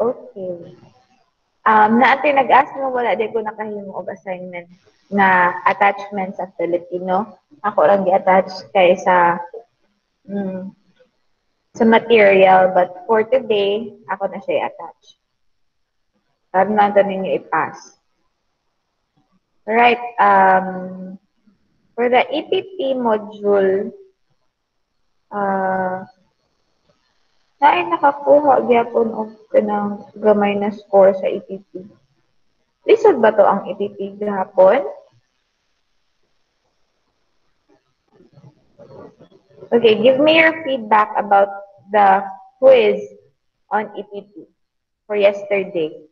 Okay. Um, na ate nag-ask mo, wala di ko nakahimo og assignment na attachment sa Filipino. Ako lang gi-attach kay sa mm, sa material, but for today, ako na siya i-attach. Para na ninyo i-pass. Right. Um, for the EPP module, uh, na ay nakakuha gyapon og kanang gamay na score sa EPP. Lisod ba to ang EPP gahapon? Okay, give me your feedback about the quiz on EPP for yesterday.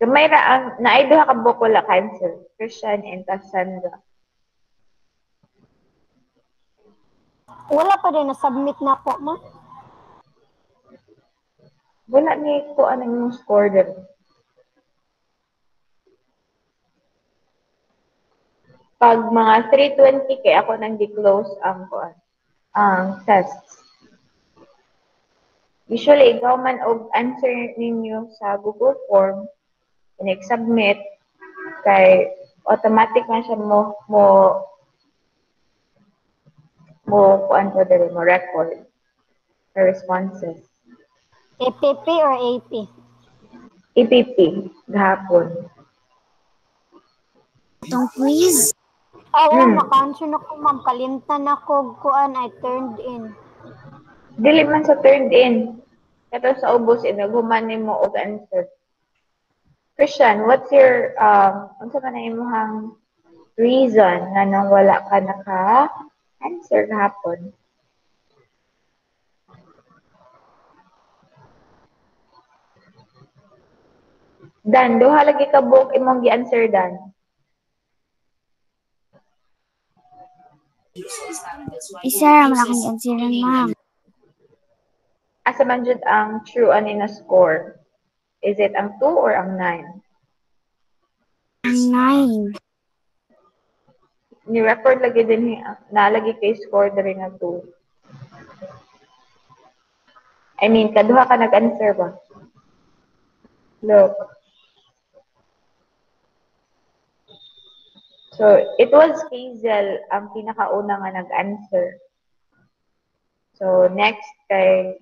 Gamay ra ang naay duha ka buko la cancel. Christian and Cassandra. Wala pa din na-submit na po, ma. Wala ni ko anong yung score din. Pag mga 320 kay ako nang di-close ang kuan ang tests. Usually, ikaw man og answer ninyo sa Google Form, i-submit, kay automatic man siya mo mo mo kuan ko diri mo record the responses. APP or AP? EPP gahapon. Itong quiz. Oo, Hmm. maka-answer na ko, ma'am. Kalimtan ako, kuan, I turned in. Dili man sa turned in. Kato sa ubos inaguman nimo og answer. Christian, what's your um unsa man na imong reason nga nang wala ka naka answer gahapon? Dan, duha lagi ka book imong gi-answer dan. Isa ra man akong answeran, ma'am. Asa man jud ang true ani na score? Is it ang 2 or ang 9? Ang nine. Ni-record lagi din nalagi kay score diri nga 2. I mean, kaduha ka nag-answer ba? Look. So, it was Hazel ang pinakauna nga nag-answer. So, next kay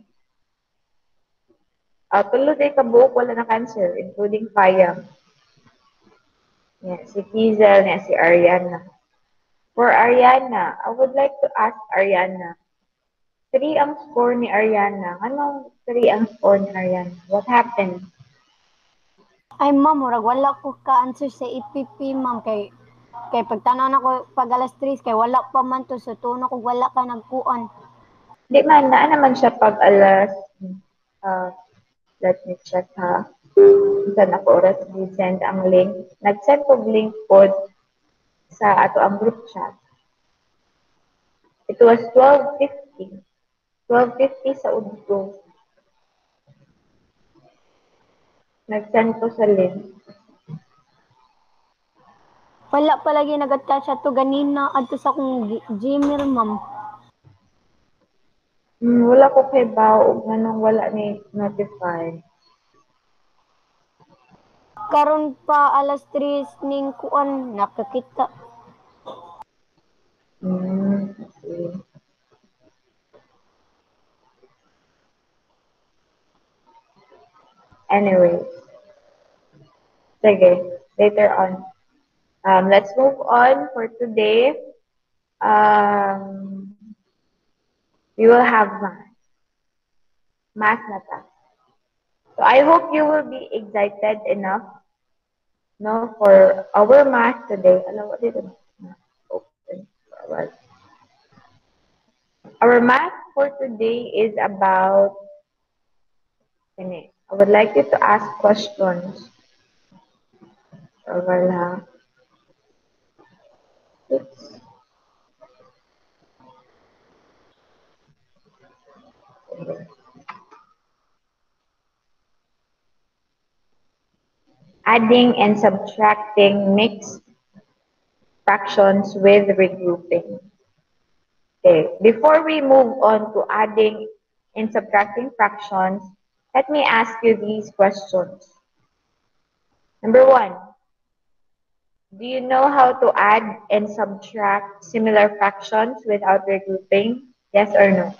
uh, tulo day kabuok wala nag-answer, including Payam. Yeah, si Hazel niya, si Ariana. For Ariana, I would like to ask Ariana, three ang score ni Ariana. Anong three ang score ni Ariana? What happened? Ay, ma'am, murag wala ko ka-answer sa EPP, ma'am. Kay, kay pagtanaw na ko pag alas 3, kay wala pa man to. So, tuno ko wala ka nagkuan. Di man, na naman siya pag alas, uh, let me check ha. Saan ako oras send ang link. Nag-send ko link po sa ato ang group chat. It was 12.50. 12.50 sa udto. Nag-send ko sa link. Wala pa lagi nag-attach to ganina adto sa akong G- Gmail, ma'am. Hmm, wala ko kay Bao ug nganong wala ni notify. Karon pa alas 3 ning kuan nakakita. Hmm, okay. Anyway. Sige, later on. Um, let's move on for today. Um, we will have math. Math na task. So I hope you will be excited enough no, for our math today. Alam, what did open? Well, Our math for today is about, I would like you to ask questions wala. Oops. Adding and subtracting mixed fractions with regrouping. Okay, before we move on to adding and subtracting fractions, let me ask you these questions. Number one, do you know how to add and subtract similar fractions without regrouping? Yes or no?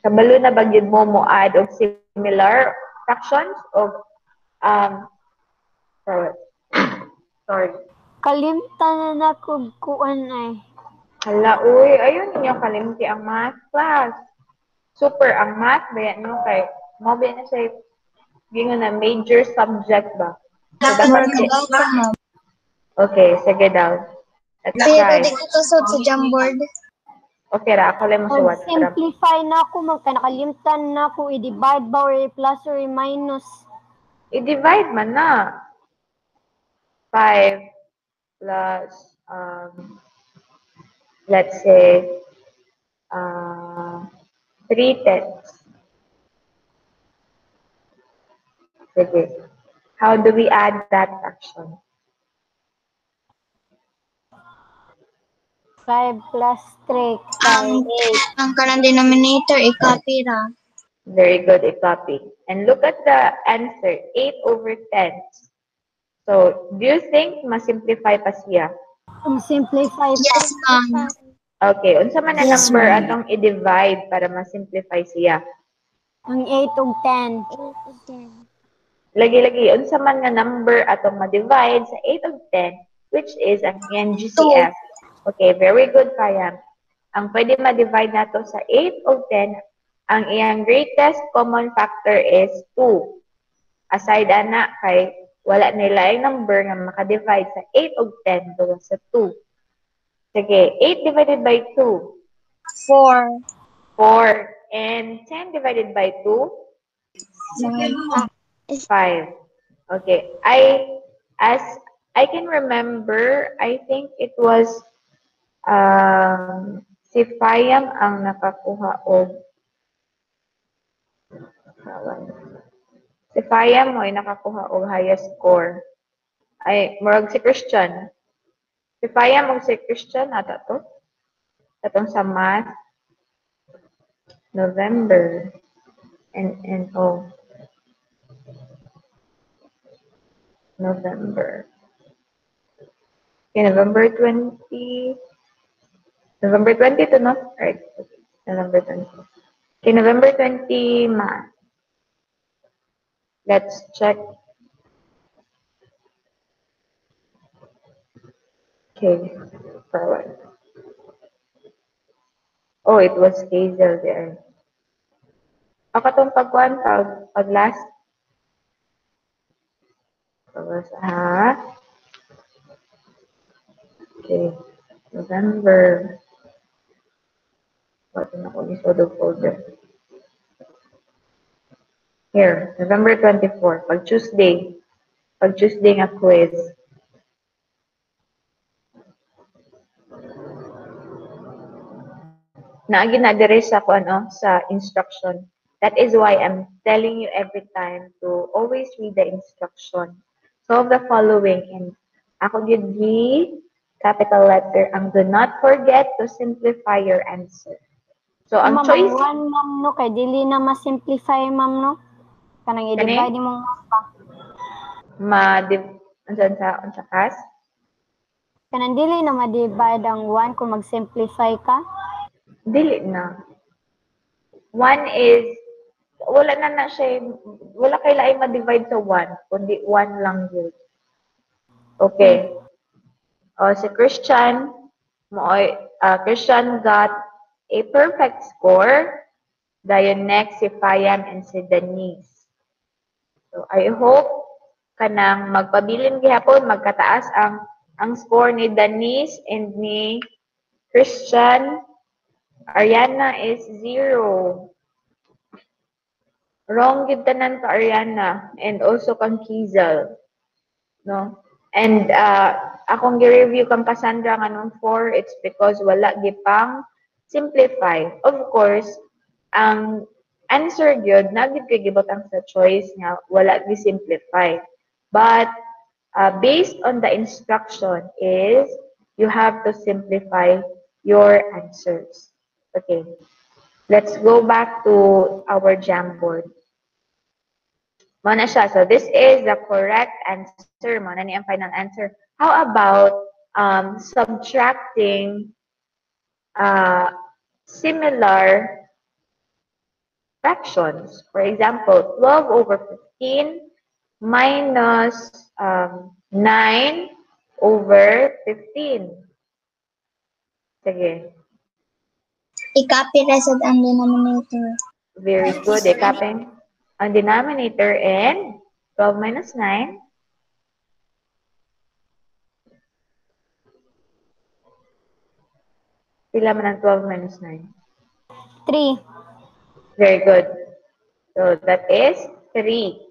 Kabalo na ba yun mo mo add of similar fractions of um sorry. sorry. Kalimtan na ko kuan ay. Hala, uy, ayun ninyo kalimti ang math class. Super ang math, bayan no kay mo ba na siya gingon na major subject ba? So, dapat si- Okay, sige daw. Let's try. ito sa Jamboard. Okay ra, ako lang masuwat. Tara. Mag-simplify na ako, magkanakalimtan na ako, i-divide ba or i-plus or i-minus. I-divide man na. 5 plus, um, let's say, uh, 3 tenths. Sige. How do we add that fraction? 5 plus 3, 5, 8. Ang kanang denominator, i-copy ra. Very good, a copy. And look at the answer, 8 over 10. So, do you think ma-simplify pa siya? Ang simplify pa. Yes, ma'am. Okay, unsa man na Yes, number ma'am. atong i-divide para ma-simplify siya? Ang 8 ug 10. Lagi-lagi, unsa man nga number atong ma-divide sa 8 of 10, which is ang iyang GCF. Okay, very good, Kayam. Ang pwede ma-divide nato sa 8 of 10, ang iyang greatest common factor is 2. Aside ana kay wala nila yung number nga maka-divide sa 8 of 10 gawa sa 2. Sige, 8 divided by 2, Four. 4. And 10 divided by 2, Five. Okay. I, as I can remember, I think it was um, si Fayam ang nakakuha og si Fayam mo ay nakakuha og highest score. Ay, murag si Christian. Si Fayam og si Christian ata to. Katong sa math. November. And, and, oh, November. Okay, November 20. November 20 to no? Right. Okay. November 20. Okay, November 20 math. Let's check. Okay, forward. Oh, it was Hazel there. Ako tong pagkuhan pag, pag last Tapos, ha? Okay. November. What na ko ni Sodo folder? Here, November 24. Pag Tuesday. Pag Tuesday nga quiz. Naagi na dire sa ko ano sa instruction. That is why I'm telling you every time to always read the instruction. Solve the following and ako gyud gi capital letter ang do not forget to simplify your answer. So ang Ma'am, choice one, ma'am, no, kay dili na ma-simplify, ma'am, no? Kanang i-divide mo pa. ma unsan sa unsa kas? Kanang dili na ma-divide ang 1 kung mag-simplify ka. Dili na. One is wala na na siya wala kay lain ma-divide sa one kundi one lang yun. Okay. O si Christian mo uh, Christian got a perfect score. Dayon next si Fayam and si Denise. So I hope kanang magpabilin gihapon magkataas ang ang score ni Denise and ni Christian Ariana is zero. Wrong gid tanan ka Ariana and also kang Kizel. No? And uh, akong gi-review kang Cassandra nga nung 4, it's because wala gipang simplify. Of course, ang answer gyud na gyud kay gibutang sa choice nga wala gi simplify. But uh, based on the instruction is you have to simplify your answers. Okay. Let's go back to our Jamboard. Mo na siya. So this is the correct answer. Mo na ni ang final answer. How about um, subtracting uh, similar fractions? For example, 12 over 15 minus um, 9 over 15. Sige. I-copy reset ang denominator. Very good. Ikapin ang denominator and 12 minus 9. Pila man ang 12 minus 9? 3. Very good. So that is 3.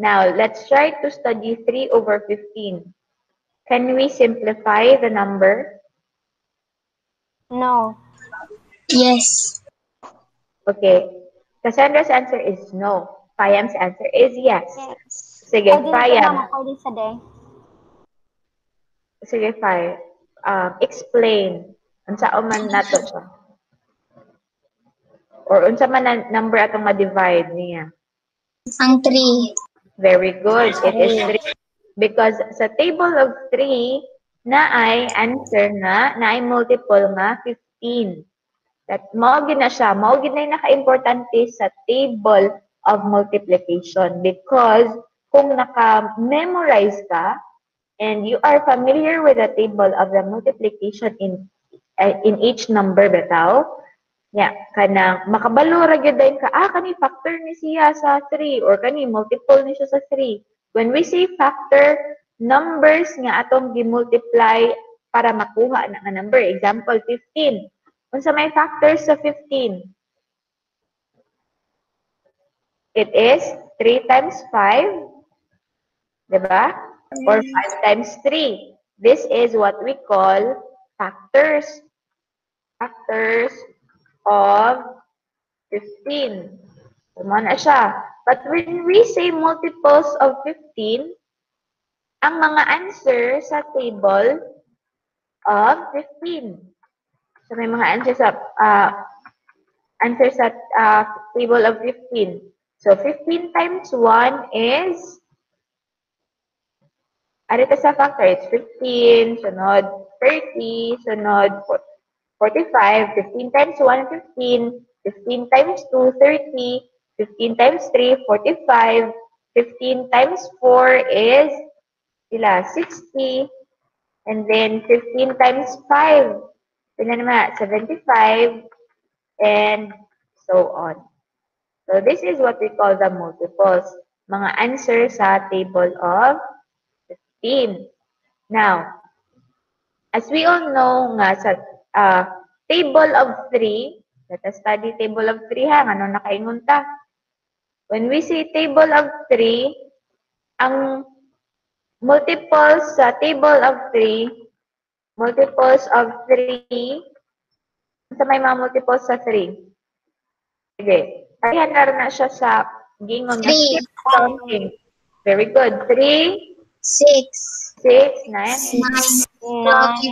Now, let's try to study 3 over 15. Can we simplify the number? No. Yes. Okay. Cassandra's answer is no. Payam's answer is yes. Sige, Pwede na Payam. naman sa day. Sige, Fai. Um, explain. Unsa man nato siya? Or unsa man na number atong ma-divide niya? Ang 3. Very good. It is 3. Because sa table of 3, na ay answer nga, na ay multiple nga 15. That mao gid na siya, mao gid na yung naka-importante sa table of multiplication because kung naka-memorize ka and you are familiar with the table of the multiplication in in each number bitaw, ya kanang makabalo ra gyud dayon ka ah kani factor ni siya sa 3 or kani multiple ni siya sa 3 when we say factor numbers nga atong gi-multiply para makuha na nga number. Example 15 unsa may factors sa 15 it is 3 times 5 di ba? Or 5 times 3 this is what we call factors factors of 15. Tama na siya. But when we say multiples of 15, ang mga answer sa table of 15. So may mga answer sa uh, answer sa uh, table of 15. So 15 times 1 is ito sa factor? It's 15, sunod 30, sunod 45, 15 times 1, 15, 15 times 2, 30, 15 times 3, 45, 15 times 4 is sila 60, and then 15 times 5, sila naman 75, and so on. So this is what we call the multiples, mga answer sa table of 15. Now, as we all know nga sa uh, table of 3, let us study table of 3 ha, ano nakaingon ta. When we say table of 3, ang multiples sa table of 3, multiples of 3, sa may mga multiples sa 3. Sige, kaya na siya sa gingon Three. counting. Very good. 3, 6. 6, 9, 9. 9,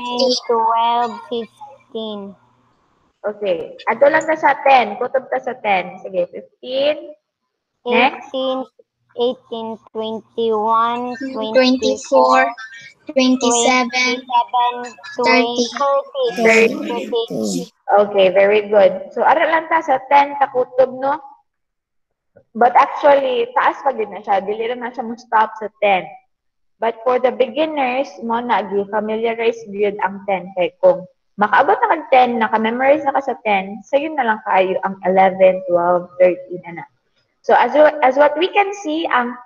12, 15. Okay. Ato lang na sa 10. Kutob ta sa 10. Sige, 15. Next. 18, 18, 21, 24. 24, 27. 27, 20, 30, 30. Okay, very good. So, ara lang ta sa 10 ta kutob, no? But actually, taas pa din na siya. Dili rin na siya mo stop sa 10. But for the beginners, mo na gi-familiarize gyud ang 10 kay kung makaabot na kag 10, naka-memorize na ka sa 10, so yun na lang kayo ang 11, 12, 13 ana. So as as what we can see, ang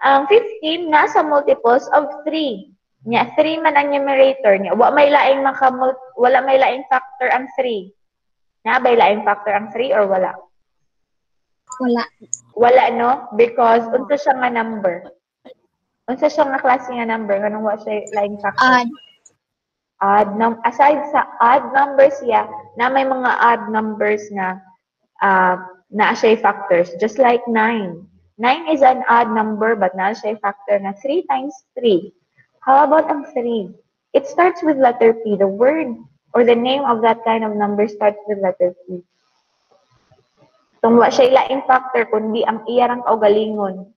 ang 15 nasa multiples of 3. Nya 3 man ang numerator niya. Wa may laing maka wala may laing factor ang 3. Na bay laing factor ang 3 or wala? Wala. Wala no because unsa siya nga number. Unsa siya nga klase nga number kanang wa siya laing factor. Odd. Odd num aside sa odd numbers siya na may mga odd numbers nga uh, na siya factors, just like 9. 9 is an odd number, but na siya factor na 3 times 3. How about ang 3? It starts with letter P. The word or the name of that kind of number starts with letter P. Tungwa siya ilaing factor, kundi ang iyarang kaugalingon.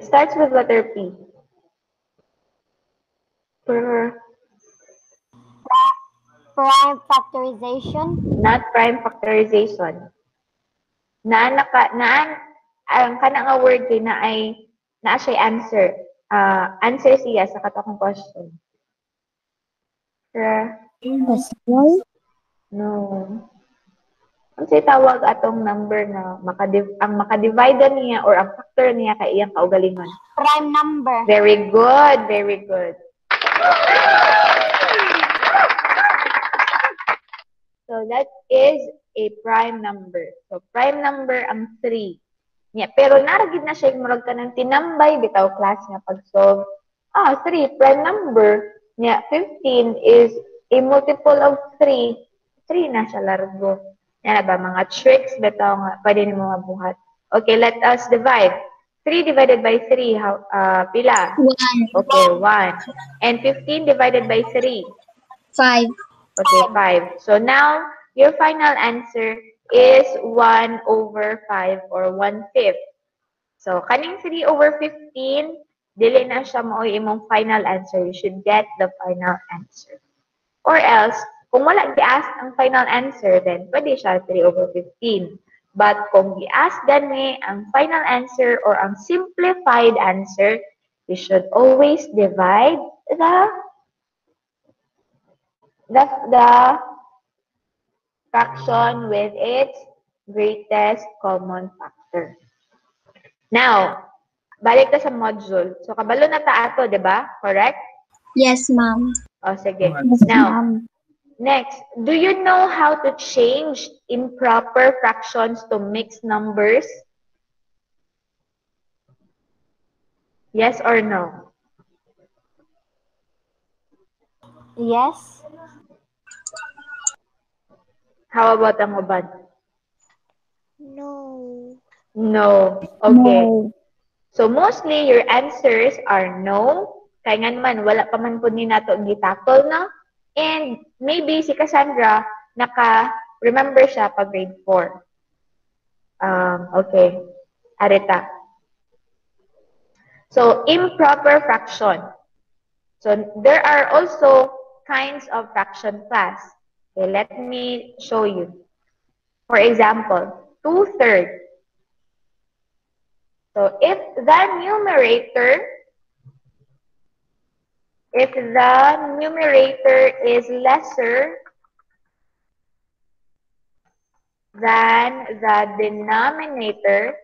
It starts with letter P. Per, Prime factorization. not prime factorization. Na naka na ang kana nga word kay na ay na siya answer. Ah, answer siya sa katong question. Per, Possible? no. Ang say tawag atong number na makadiv ang makadivide niya or ang factor niya kay iyang kaugalingon. Prime number. Very good, very good. So that is a prime number. So prime number ang 3. Yeah, pero naragid na siya murag ka ng tinambay bitaw class nga pag-solve. Ah, 3 prime number. Yeah, 15 is a multiple of 3. 3 na siya largo. Yan ba mga tricks bitaw nga pwede nimo mabuhat. Okay, let us divide. 3 divided by 3, how, uh, pila? One. Okay, 1. And 15 divided by 3. Five. Okay, 5. So now, your final answer is 1 over 5 or 1 fifth. So, kaning 3 over 15, dili na siya mo imong final answer. You should get the final answer. Or else, kung wala gi-ask ang final answer, then pwede siya 3 over 15. But kung gi-ask gani ang final answer or ang simplified answer, you should always divide the the, the fraction with its greatest common factor. Now, balik ta sa module. So, kabalo na ta ato, di ba? Correct? Yes, ma'am. O, sige. Now, next, do you know how to change improper fractions to mixed numbers? Yes or no? Yes. How about ang uban? No. No. Okay. So mostly your answers are no. Kaya nga naman, wala pa man po ni nato gitakol na. And maybe si Cassandra, naka-remember siya pag grade 4. Um, okay. Arita. So, improper fraction. So, there are also kinds of fraction class. Okay, let me show you. For example, two-thirds. So if the numerator, if the numerator is lesser than the denominator,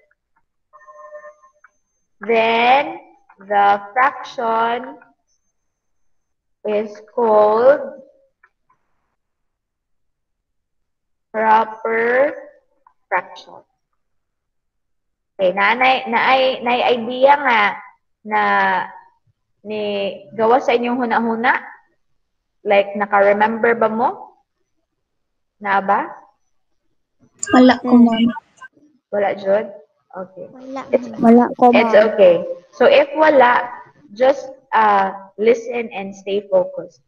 then the fraction is called proper fraction. Okay, nanay, naay, naay idea nga na ni gawa sa inyong huna-huna? Like, naka-remember ba mo? Na ba? Wala ko, ma'am. Wala, Jud? Okay. Wala. It's, Wala ko, it's okay. So, if wala, just uh, listen and stay focused.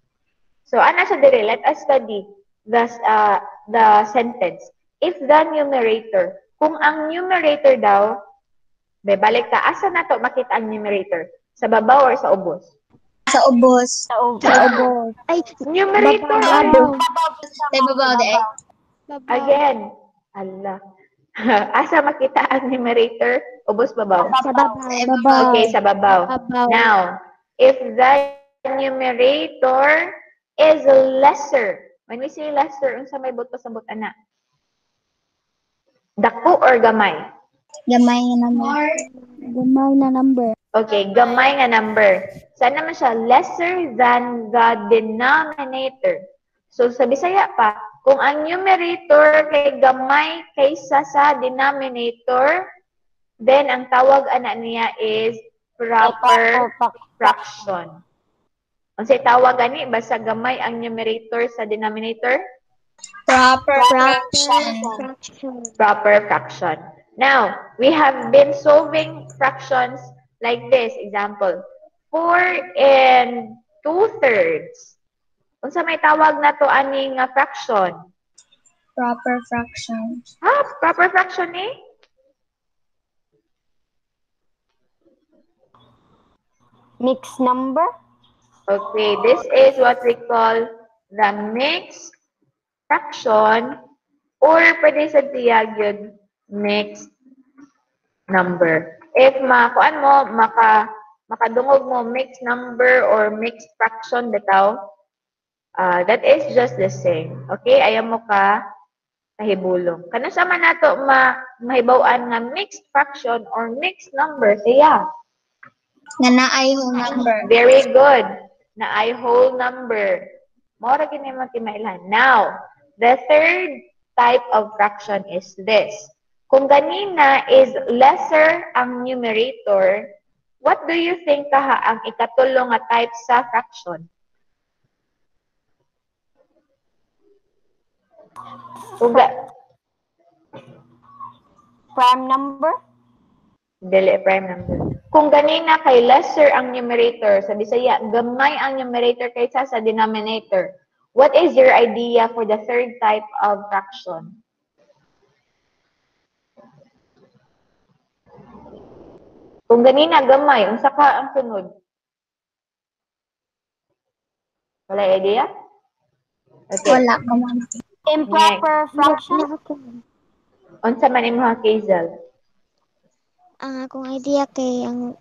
So, ana sa dire, let us study the, uh, the sentence. If the numerator, kung ang numerator daw, may balik ka, asa na to makita ang numerator? Sa babaw or sa ubos? Sa ubos. Sa ubo. Sa ubos. Ay, Numerator! Babaw. Sa babaw, de. Again. Allah. asa makita ang numerator? Ubos babaw? Sa babaw. Sa babaw. Okay, sa babaw. Now, if the numerator is lesser, when we say lesser, unsa may buto sa butana? Dako or gamay? Gamay na number. Gamay na number. Okay, gamay nga number. Saan naman siya? Lesser than the denominator. So, sa Bisaya pa, kung ang numerator kay gamay kaysa sa denominator, then ang tawag ana niya is proper fraction. Unsay tawag gani basta gamay ang numerator sa denominator? Proper Fraction. proper fraction. Now, we have been solving fractions like this. Example, 4 and 2 thirds. Unsa may tawag na to ani nga fraction? Proper fraction. Ha? Proper fraction eh? Mixed number. Okay, this is what we call the mixed fraction or pwede sa tiyag yun, mixed number. If makuan mo, maka, makadungog mo mixed number or mixed fraction bitaw, uh, that is just the same. Okay, ayaw mo ka kahibulong. Kano sa man nato ma mahibaw-an nga mixed fraction or mixed number siya. Nga naay whole number. Very good. Na ay whole number. Mora gini mo timailan. Now, the third type of fraction is this. Kung ganina is lesser ang numerator, what do you think kaha ang ikatulong nga type sa fraction? Kung Prime number. Dili prime number. Kung ganina kay lesser ang numerator, sa Bisaya, gamay ang numerator kaysa sa denominator. What is your idea for the third type of fraction? Kung ganina gamay, unsa ka ang sunod? Wala idea? Okay. Wala man. Improper fraction. Unsa man imong Hazel? Ang akong idea kay ang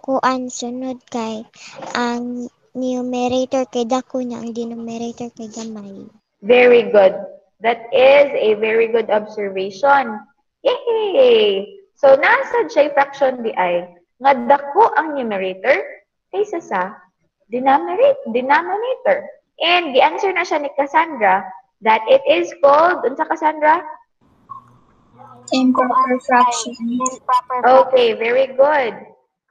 kuan sunod kay ang numerator kay dako niya ang denominator kay gamay. Very good. That is a very good observation. Yay! So, nasa J fraction di ay, nga dako ang numerator kaysa sa denominator. And the answer na siya ni Cassandra that it is called, unsa Cassandra? Improper fraction. Okay, very good.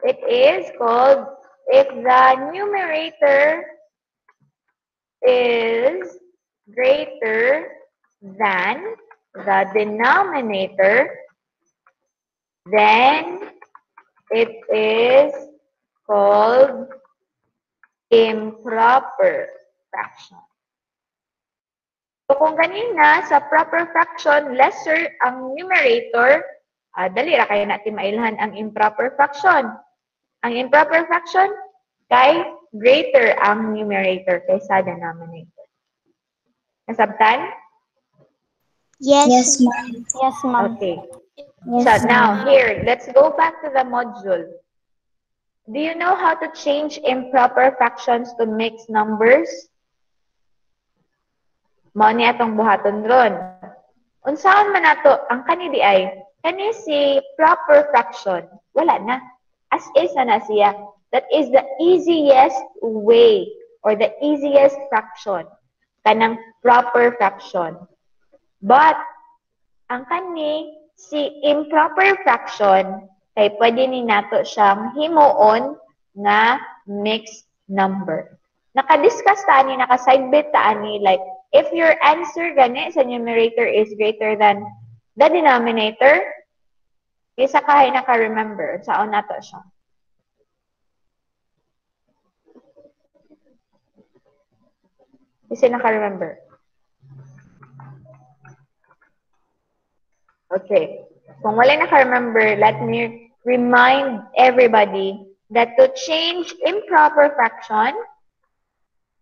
It is called if the numerator is greater than the denominator, then it is called improper fraction. So kung ganina sa proper fraction, lesser ang numerator, ah, dali ra kayo natin mailhan ang improper fraction. Ang improper fraction, kay greater ang numerator kaysa denominator. Nasabtan? Yes. Yes, ma'am. Yes, ma'am. Okay. Yes, So now, here, let's go back to the module. Do you know how to change improper fractions to mixed numbers? Mao ni atong buhaton ron. Unsaon man nato ang kani di ay kani si proper fraction wala na. As is na na siya. That is the easiest way or the easiest fraction kanang proper fraction. But ang kani si improper fraction kay pwede ni nato siyang himuon nga mixed number. Naka-discuss ta ani, naka-sidebit ta ani, like, if your answer gani sa numerator is greater than the denominator, isa kahay naka-remember, saan nato siya. Isa naka-remember. Okay. Kung wala naka-remember, let me remind everybody that to change improper fraction,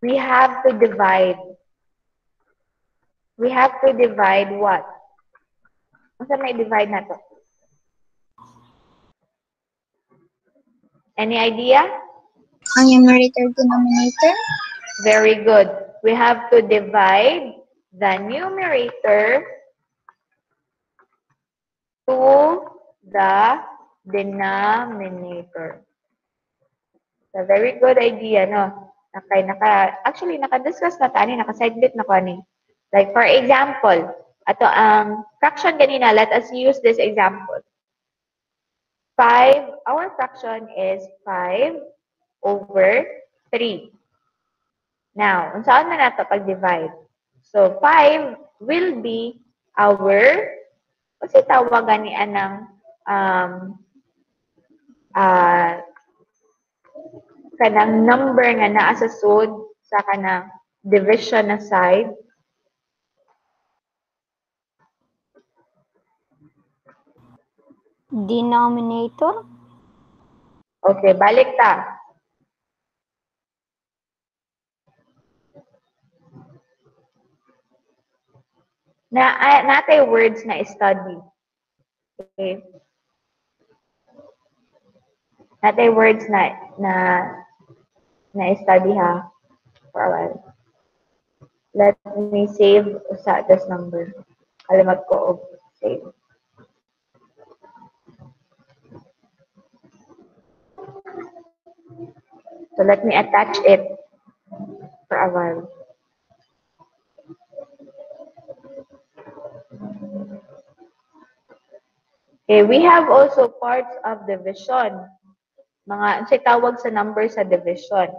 we have to divide. We have to divide what? Ano may divide na to? Any idea? Ang numerator denominator. Very good. We have to divide the numerator to the denominator. It's a very good idea, no? Naka, naka, actually, naka-discuss na tani, naka-sidebit na ko ani. Like, for example, ato ang fraction ganina, let us use this example. 5, our fraction is 5 over 3. Now, saan na nato pag-divide? So, 5 will be our, kasi tawagan ni anang um, ah kanang number nga naa sa sud sa kanang division na side. Denominator? Okay, balik ta. Na ay, natay words na study. Okay. Natay words na na na study ha for a while. Let me save sa this number. Kalimat ko og save. So let me attach it for a while. Okay, we have also parts of division. Mga, sa tawag sa number sa division.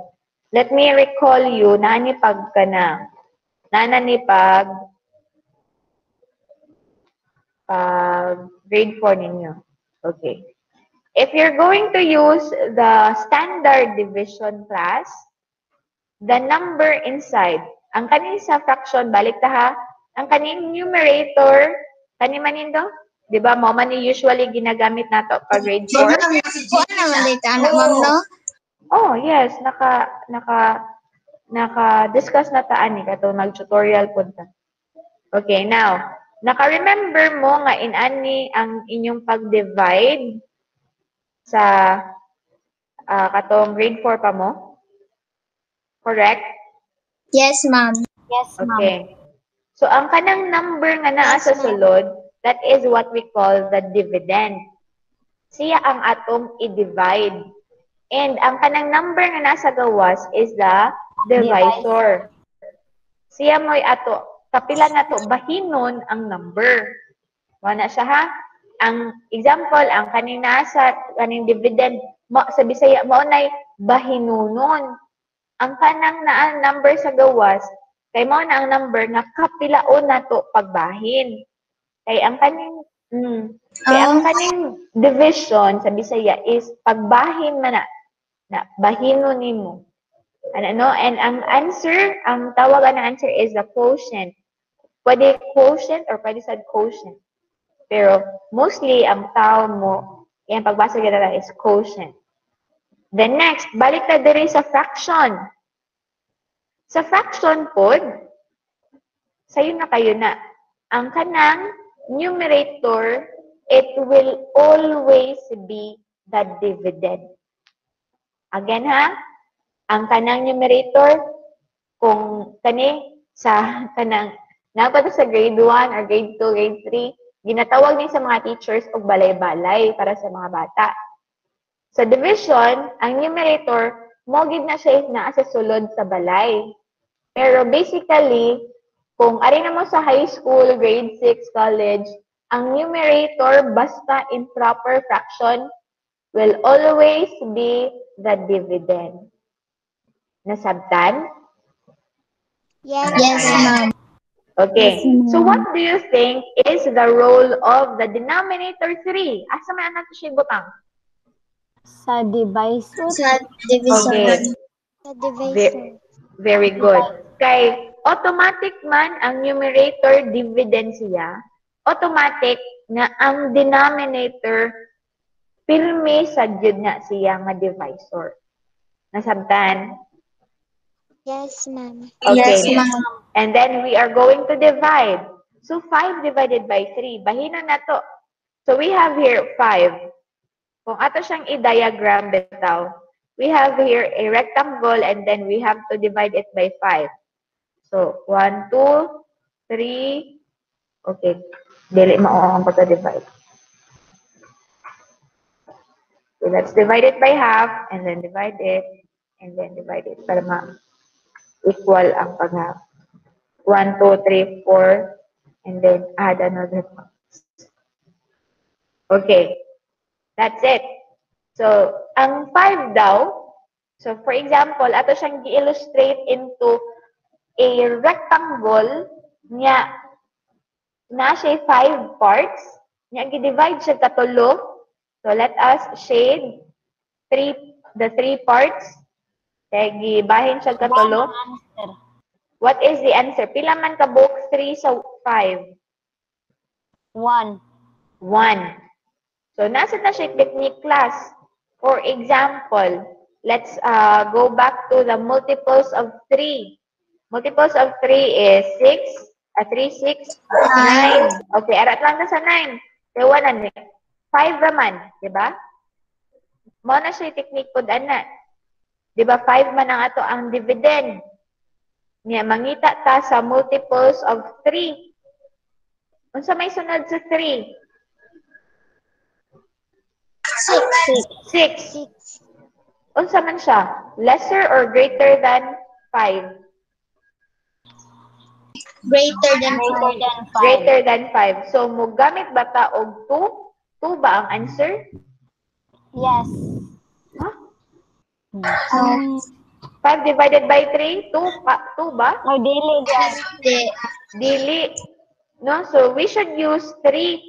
Let me recall you, nani pag ka na. Nana ni pag pag grade 4 ninyo. Okay. If you're going to use the standard division class, the number inside, ang kanin sa fraction, balik ta ha, ang kanin numerator, kanin manindo, di ba, mo man ni usually ginagamit nato pag grade 4. Kuha naman dito, anak ma'am, no? Oh, yes, naka naka naka-discuss na taan ni kato nag-tutorial punta. Okay, now, naka-remember mo nga in ani ang inyong pag-divide sa ah, katong grade 4 pa mo? Correct? Yes, ma'am. Yes, ma'am. Okay. So, ang kanang number nga naa sa sulod, that is what we call the dividend. Siya ang atong i-divide. And ang kanang number nga nasa gawas is the divisor. Siya mo'y ato, kapila na to, bahinon ang number. Wala siya ha? Ang example, ang kaning nasa, kaning dividend, mo, sa Bisaya, mo nay bahinunon. Ang kanang na number sa gawas, kay mo na ang number nga kapilaon na to pagbahin. Kay ang kaning mm, kay ang Ah. kaning division sa Bisaya is pagbahin man na na bahino nimo. Ano no? And ang answer, ang tawagan ng answer is the quotient. Pwede quotient or pwede sa quotient. Pero mostly ang tao mo, yan pagbasa kita is quotient. Then next, balik na diri sa fraction. Sa fraction pod, sayo na kayo na. Ang kanang numerator, it will always be the dividend. Again ha, ang kanang numerator, kung kani sa kanang napunta sa grade 1 or grade 2, grade 3, ginatawag din sa mga teachers og balay-balay para sa mga bata. Sa division, ang numerator, mo gid na siya naa sa sulod sa balay. Pero basically, kung ari na mo sa high school, grade 6, college, ang numerator basta in proper fraction will always be the dividend. Nasabtan? Yes, Yes, ma'am. Okay. Yes, ma'am. So what do you think is the role of the denominator 3? Asa man nato siya butang? Sa divisor? Sa division. Okay. The divisor. Very good. Kay automatic man ang numerator dividend siya, automatic na ang denominator pirmi sa jud na siya nga divisor. Nasabtan? Yes, ma'am. Yes, Okay. ma'am. And then we are going to divide. So 5 divided by 3. Bahinan na to. So we have here 5. Kung ato siyang i-diagram bitaw, we have here a rectangle and then we have to divide it by 5. So 1, 2, 3. Okay. Dili mao ang pagka-divide. So let's divide it by half and then divide it and then divide it para ma-equal ang pag-half. 1, 2, 3, 4, and then add another one. Okay. That's it. So, ang 5 daw, So, for example, ato siyang gi-illustrate into a rectangle niya na siya five parts. Niya gi-divide siya katulo. So, let us shade three the three parts. Kaya gibahin siya katulo. What is the answer? Pila man ka book 3 sa 5? One. 1. So, nasa na siya technique class. For example, let's uh, go back to the multiples of 3. Multiples of 3 is 6, uh, 3, 6, 9. Okay, arat lang na sa 9. So, 1 na 5 raman, di ba? Mo na siya technique po ana. Di ba, 5 man ang ato ang dividend. Niya, mangita ta sa multiples of 3. Unsa may sunod sa 3? Six. 6. Six. Unsa man siya? Lesser or greater than 5? Greater than Greater than five. Greater than 5. So, mo gamit ba ta og 2? 2 ba ang answer? Yes. Huh? Um, 5 divided by 3? 2, pa, 2 ba? no, dili dyan. Dili. No? So, we should use 3.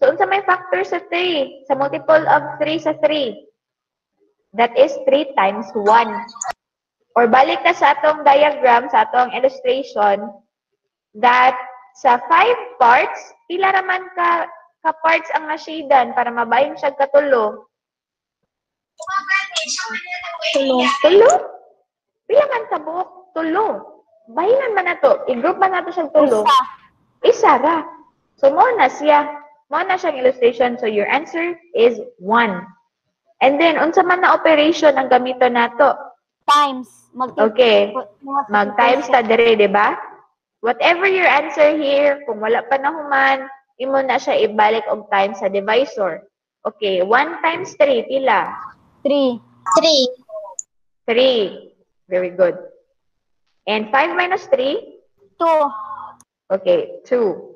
So, unsa may factor sa 3? Sa multiple of 3 sa 3? That is 3 times 1. Or balik ka sa atong diagram, sa atong illustration, that sa 5 parts, pila raman ka, ka parts ang nashidan para mabayin siya katulo? Tulo. Tulo? Pila man ka buok? Tulo. Bahinan man na to. I-group man nato siyang tulo. Isa. Isa ra. So, mo na siya. Mo na siyang illustration. So, your answer is 1. And then, unsa man na operation ang gamito nato? Times. Multi- Okay. Mag-times ta dire, di ba? Whatever your answer here, kung wala pa na human, imo na siya ibalik og times sa divisor. Okay, 1 times 3, pila? Three. Three. 3. Very good. And 5 minus 3? Two. Okay, 2.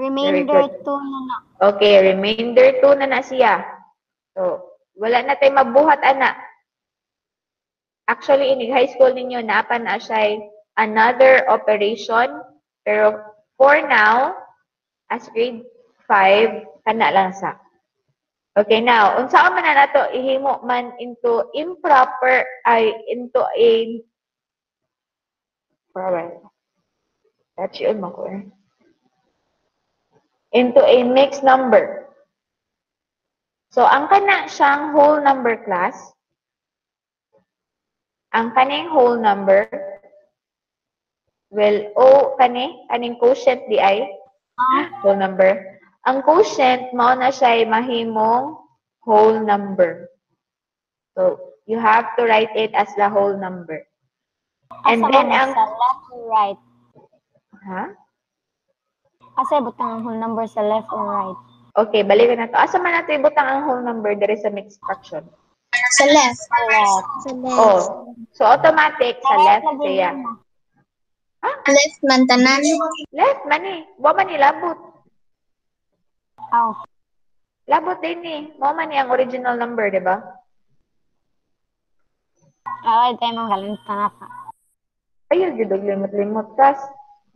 Remainder good. two na na. Okay, remainder 2 na na siya. So, wala na tayo mabuhat, ana. Actually, in high school ninyo, napa na siya another operation. Pero for now, as grade 5, kana lang sa. Okay, now, unsa man na nato ihimo man into improper ay into a Alright. That's yun mo ko eh. Into a mixed number. So, ang kana siyang whole number class, ang kaning whole number will o kani kaning quotient di ay Ah, whole number. Ang quotient mao na siya mahimong whole number. So, you have to write it as the whole number. And asa then ang sa left or right? ha? Asa butang ang whole number sa left or right? Okay, balikan na to. Asa man nato ibutang ang whole number there is a mixed fraction. Sa left. Sa left. Sa left. Oh. So automatic sa left siya. Left man tanan. Left man eh. Wa man ni labot. Aw. Labot din eh. Mo man ni ang original number, di ba? Ay, tayo mong kalimutan na pa. Ayun, gidog limot-limot. Tas,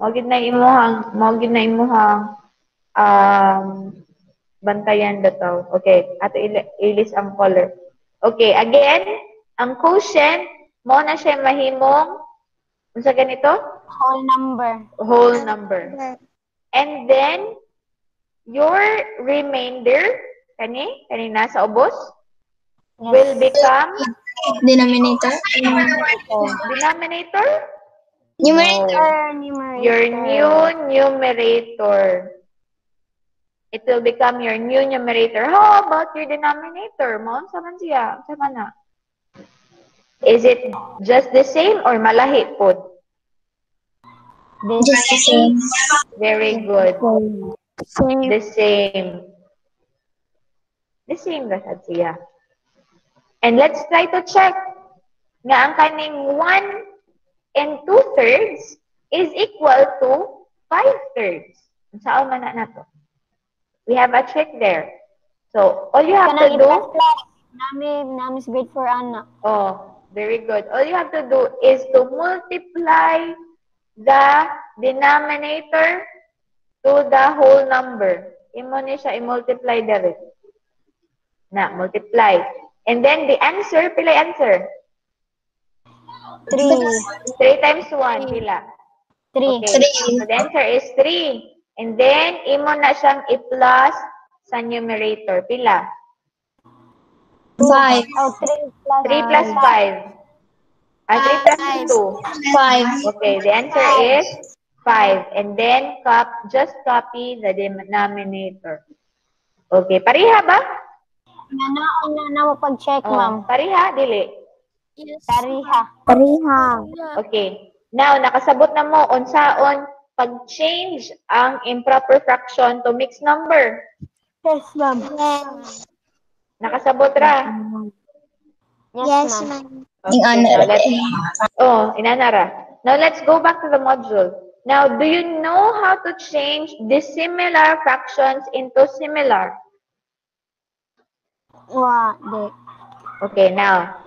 mo gid na imuhang, mo gid na imuhang um, bantayan dataw. Okay, ato ili- ilis ang color. Okay, again, ang quotient, mo na siya mahimong, unsa ganito? Whole number. Whole number. And then, your remainder, kani, kani nasa ubos, Yes. will become Denominator. denominator? Numerator. Your numerator. Your new numerator. It will become your new numerator. How about your denominator? Mo, sa man siya? Sa man na? Is it just the same or malahi po? This Just the same. Very good. Same. The same. The same rasad siya. And let's try to check nga ang kaning 1 and 2 thirds is equal to 5 thirds. Saan man na nato? We have a trick there. So, all you have to do. Nami, nami sa grade 4 anak. Oh, very good. All you have to do is to multiply the denominator to the whole number. Imo ni siya i-multiply dere. Na, multiply. And then the answer, pila yung answer? 3. 3 times 1, pila? 3. Okay. So the answer is 3. And then, imo na siyang i-plus sa numerator. Pila? Five. Oh, 3 plus 3 plus 5. Ah, 3 plus 2. Five. Okay, the answer is 5. And then, cop, just copy the denominator. Okay, pariha ba? Nga na, na, na mo pag-check, Oh, ma'am. pariha, dili. Tariha. Pariha. Okay. Now, nakasabot na mo unsaon pag-change ang improper fraction to mixed number. Yes, ma'am. Nakasabot ra. Yes, Yes, ma'am. Okay, now let's, oh, inanara. Now let's go back to the module. Now, do you know how to change dissimilar fractions into similar? Wa, di. Okay, now,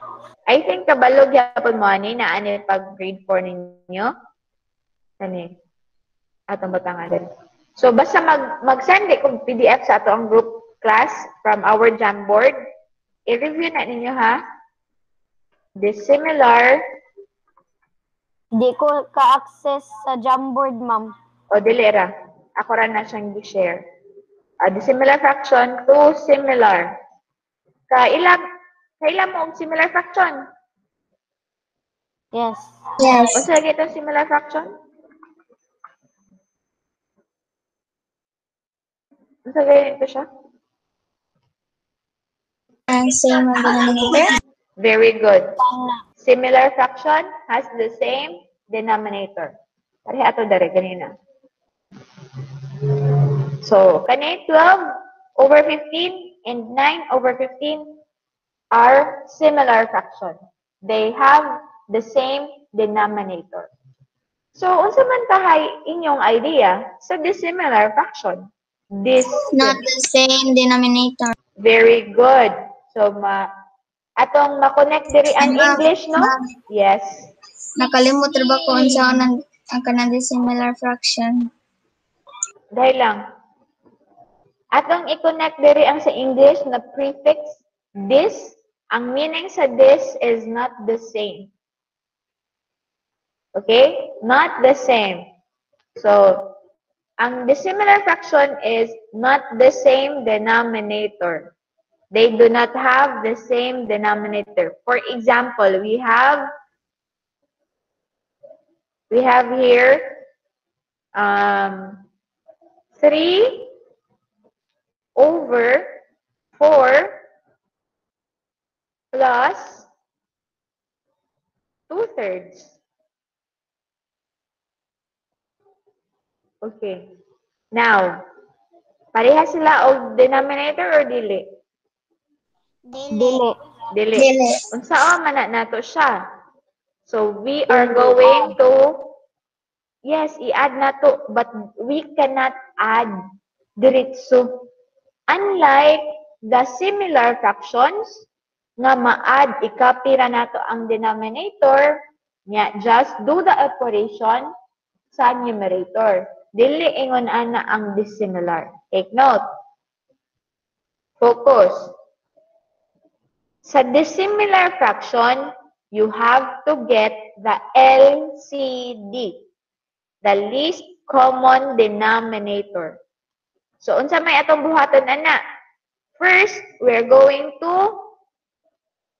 I think kabalog yapon mo ani na ani pag grade 4 ninyo. Ani. Atong batangan din. So basta mag mag-send kog PDF sa ato ang group class from our Jamboard. I-review na ninyo ha. Dissimilar Di ko ka-access sa Jamboard, ma'am. o dilera. Ako ra na siyang gi-share. A dissimilar fraction to similar. Ka ilang kailan mo og similar fraction? Yes. Yes. O sa itong similar fraction? Ang sa ganito siya? Ang same ang denominator. Very good. Similar fraction has the same denominator. Pare ato dare ganina. So, kani 12 over 15 and 9 over 15 are similar fraction. They have the same denominator. So, unsa man tahay inyong idea sa dissimilar fraction? This Not the same denominator. Very good. So, ma atong ma-connect diri ang Ma'am, English, no? ma'am. Yes. Nakalimot ra ba ko unsa ang ang kanang similar fraction? Dahil lang. Atong i-connect diri ang sa English na prefix this. Ang meaning sa this is not the same. Okay? Not the same. So, ang dissimilar fraction is not the same denominator. They do not have the same denominator. For example, we have we have here um, 3 over 4 plus 2 thirds. Okay. Now, pareha sila og denominator or dili? Dili. Dili. Dili. Dili. Unsa man na nato siya? So we are going to yes, i-add na to but we cannot add diretso. Unlike the similar fractions nga ma-add i-copy ra nato ang denominator nya just do the operation sa numerator. Dili ingon ana ang dissimilar. Take note. Focus. Sa dissimilar fraction, you have to get the LCD, the least common denominator. So, unsa may atong buhaton ana? First, we're going to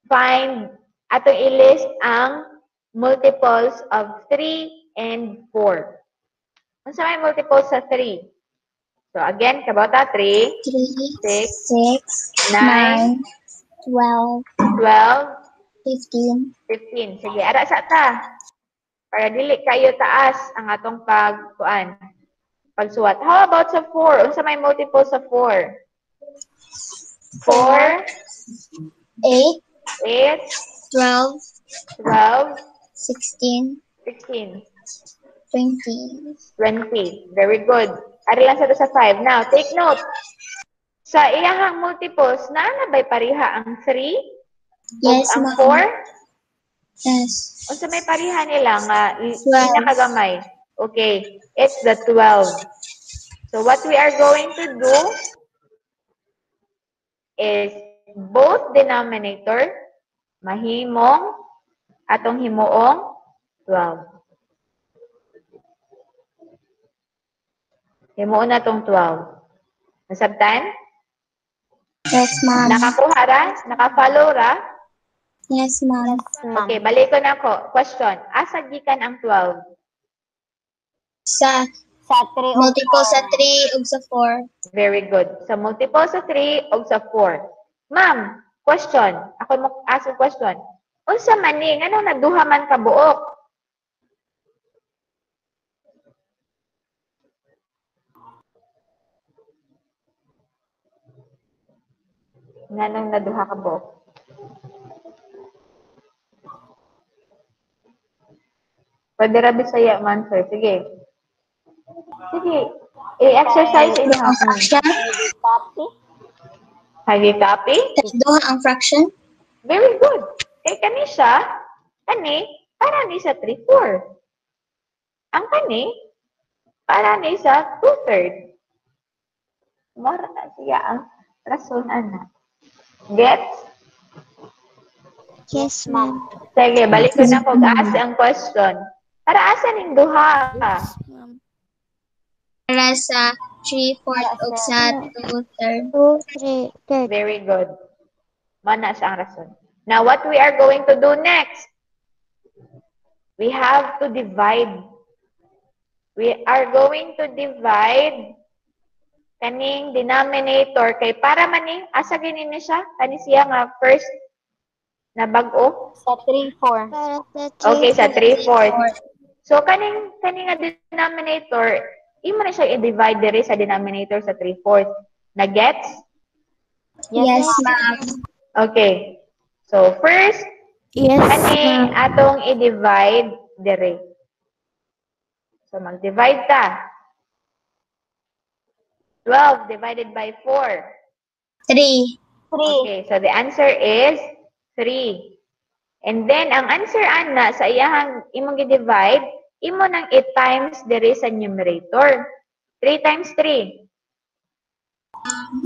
find atong i-list ang multiples of 3 and 4. Unsa may multiples sa 3? So, again, kabata 3, Three, Six, six, nine, nine, twelve, 12, fifteen, 15. Sige, ara sa ta. Para dili kayo taas ang atong pagkuan. Pagsuwat. How about sa 4? Unsa may multiple sa 4? 4, eight, 8, twelve, 12, sixteen, 16, twenty. 20. Very good. Ari lang sa to sa 5. Now, take note. Sa iyahang multiples, na na ba'y pariha ang 3? Yes, ang ma'am. 4? Yes. O sa may pariha nila nga, pinakagamay. Okay, it's the 12. So what we are going to do is both denominator, mahimong, atong himuong, 12. Himuon na tong 12. Nasabtan? Yes, ma'am. Nakakuha ra? Naka-follow ra? Yes, ma'am. Okay, balik ko na ko. Question. Asa gikan ang 12? Sa Sa 3 o multiple sa four. 3 ug sa 4. Very good. Sa multiple sa 3 o sa 4. Ma'am, question. Ako mo ask a question. Unsa man ni ngano naduha man ka buok? Nganong naduha ka buok? Pwede ra bisaya man, sir. Sige. Sige. I-exercise ino. Ang fraction. Copy. You copy? Duha ang fraction. Very good. Eh, kani siya, kani, para ni sa 3-4. Ang kani, para ni sa 2-3. Mora na siya ang rason, ana. Gets? Yes, ma'am. Sige, balik ko na kung ask ang question. Para asa ning duha? Para sa 3 4 ug sa 2 third. Two, three, third. Very good. Mana siya ang rason. Now, what we are going to do next? We have to divide. We are going to divide kaning denominator kay para man ni asa gini ni siya kani siya nga first na bag-o Sa 3, 4. Para sa three, okay sa 3 Fourth. 4 so kaning kaning nga denominator imo na siya i-divide diri sa denominator sa 3 4 na gets Yes, ma'am. okay so first Yes, Kani atong i-divide dire. So mag-divide ta. 12 divided by 4. 3. 3. Okay, so the answer is 3. And then ang answer ana sa iyahang imong gi-divide, imo nang 8 times dire sa numerator. 3 times 3.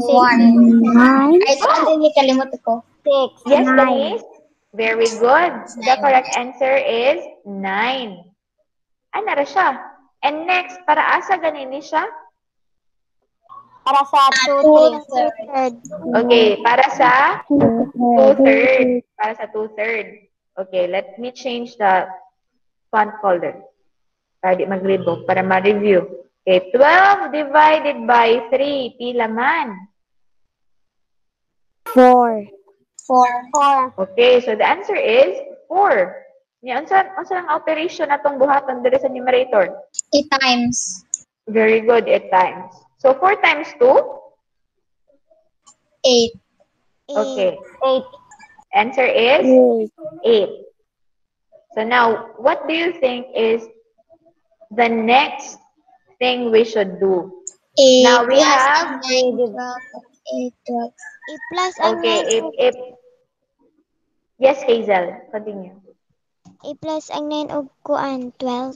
1. Ay, ito hindi kalimot ko. 6. Yes, Denise? Very good. The correct answer is 9. Ano ra siya? And next, para asa ganini siya? Para sa 2, 3. third. Okay, para sa 2-third. Para sa 2-third. Okay, let me change the font folder. Para di mag-rebook, para ma-review. Okay, 12 divided by 3. Pila man? Four. 4. 4. Okay, so the answer is 4. Nga, unsa unsa ang operation natong buhaton diri sa numerator? 8 times. Very good, 8 times. So 4 times 2? 8. Okay. 8. Answer is Eight. 8. So now, what do you think is the next thing we should do? 8 Now we plus have- 9, 12, 8, 12. I-plus ang Okay, if, nine. if, yes, Hazel, continue. I-plus ang nine og kuan, 12.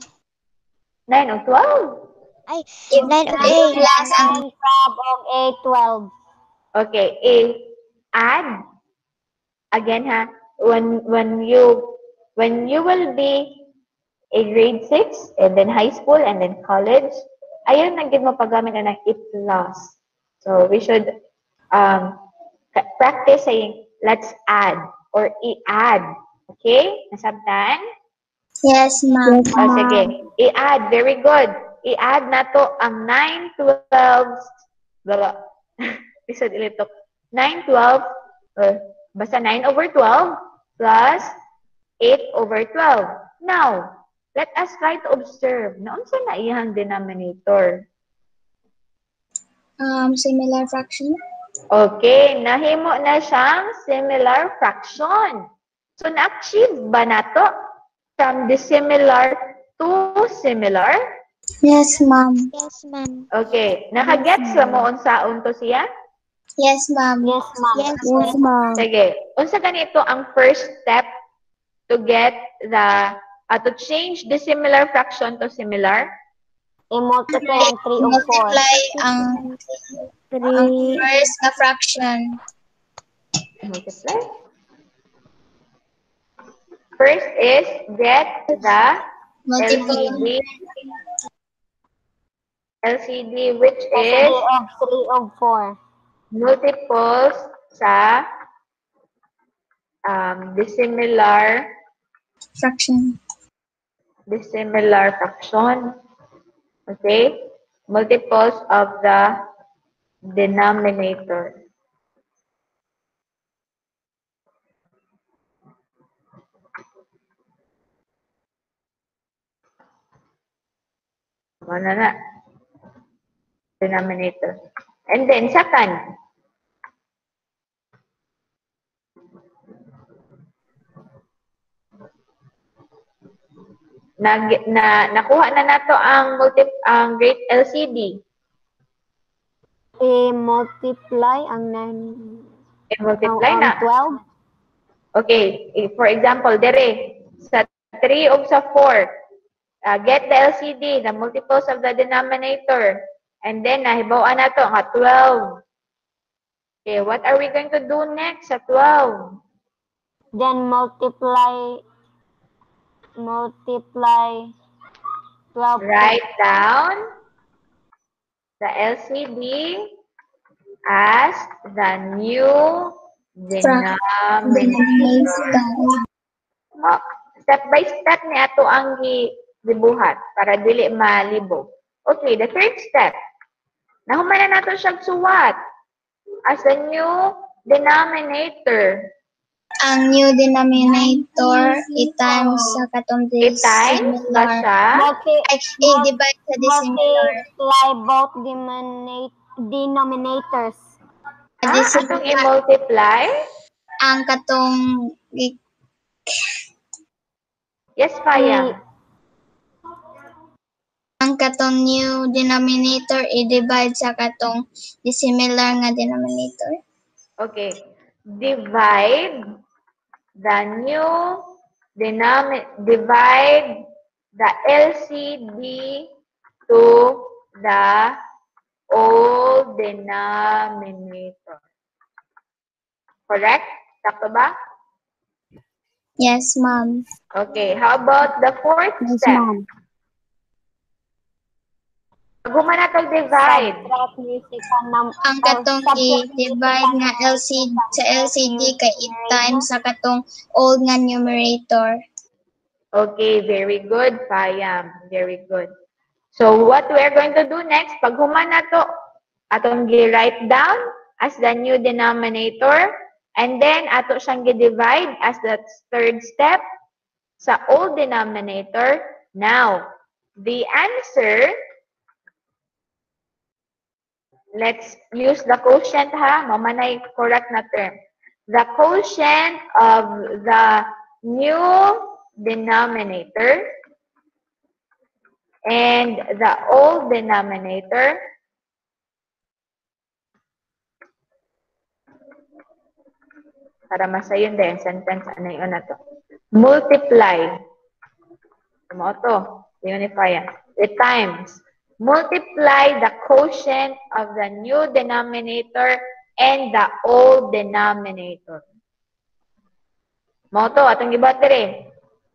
9 o 12? Ay, If nine og 9 eight. plus ang 9, 12, og 8, 12. Okay, if add, again ha, when, when you, when you will be a grade 6, and then high school, and then college, ayun, naging mo paggamit na ng i-plus. So, we should um, practice saying, let's add, or i-add. Okay? Nasabtan? Yes, ma'am. O, sige. I-add. Very good. I-add na to ang 9, 12, bala. Lisod ilitok. 9, 12, uh, basta 9 over 12 plus 8 over 12. Now, let us try to observe. Naon sa na iyang denominator? Um, similar fraction. Okay, nahimo na siyang similar fraction. So, na-achieve ba na to from dissimilar to similar? Yes, ma'am. Yes, ma'am. Okay, nakagets sa mo unsaon to siya? Yes, ma'am. Yes, ma'am. Yes, ma'am. Sige. Unsa ganito ang first step to get the uh, to change dissimilar fraction to similar? I-multiply ang 3 o 4. Multiply ang, ang Three. first na fraction. Multiply. First is get the Multiple. LCD which is of 3 of 4. multiples sa um, dissimilar Fraction. dissimilar fraction. Okay? Multiples of the denominator. Ano na? Denominator. And then, second, na, na nakuha na nato ang multi ang great LCD. I-multiply ang 9. I-multiply ang, na. ang 12. Okay, eh, for example, dire sa 3 ug sa 4, uh, get the LCD, the multiples of the denominator. And then nahibaw na to nga 12. Okay, what are we going to do next sa 12? Then multiply multiply 12 Write down the LCD as the new denominator. Step by step ni ato ang gi gibuhat para dili malibog. Okay, the third step. Nahuman na nato siya suwat as a new denominator. Ang new denominator, i-times sa katong I-times ba siya? Ay, i-divide sa dissimilar. multiply both denomina- denominators. Sa Ah, atong i-multiply? Ang katong Yes, Paya. Ang katong new denominator i-divide sa katong dissimilar nga denominator. Okay. Divide the new denominator, divide the LCD to the old denominator. Correct? Sakto ba? Yes, ma'am. Okay. How about the fourth step? Guman na tag divide. Ang katong i-divide nga LCD sa LCD kay i-times sa katong old nga numerator. Okay, very good, Payam. Very good. So what we are going to do next, pag human na to, atong gi-write down as the new denominator, and then ato siyang gi-divide as the third step sa old denominator. Now, the answer, let's use the quotient ha, mamanay correct na term. The quotient of the new denominator and the old denominator para masayon din sentence ano yun na to? Multiply. Mo to? Unify yan. The times. Multiply the quotient of the new denominator and the old denominator. Mo to atong gibat diri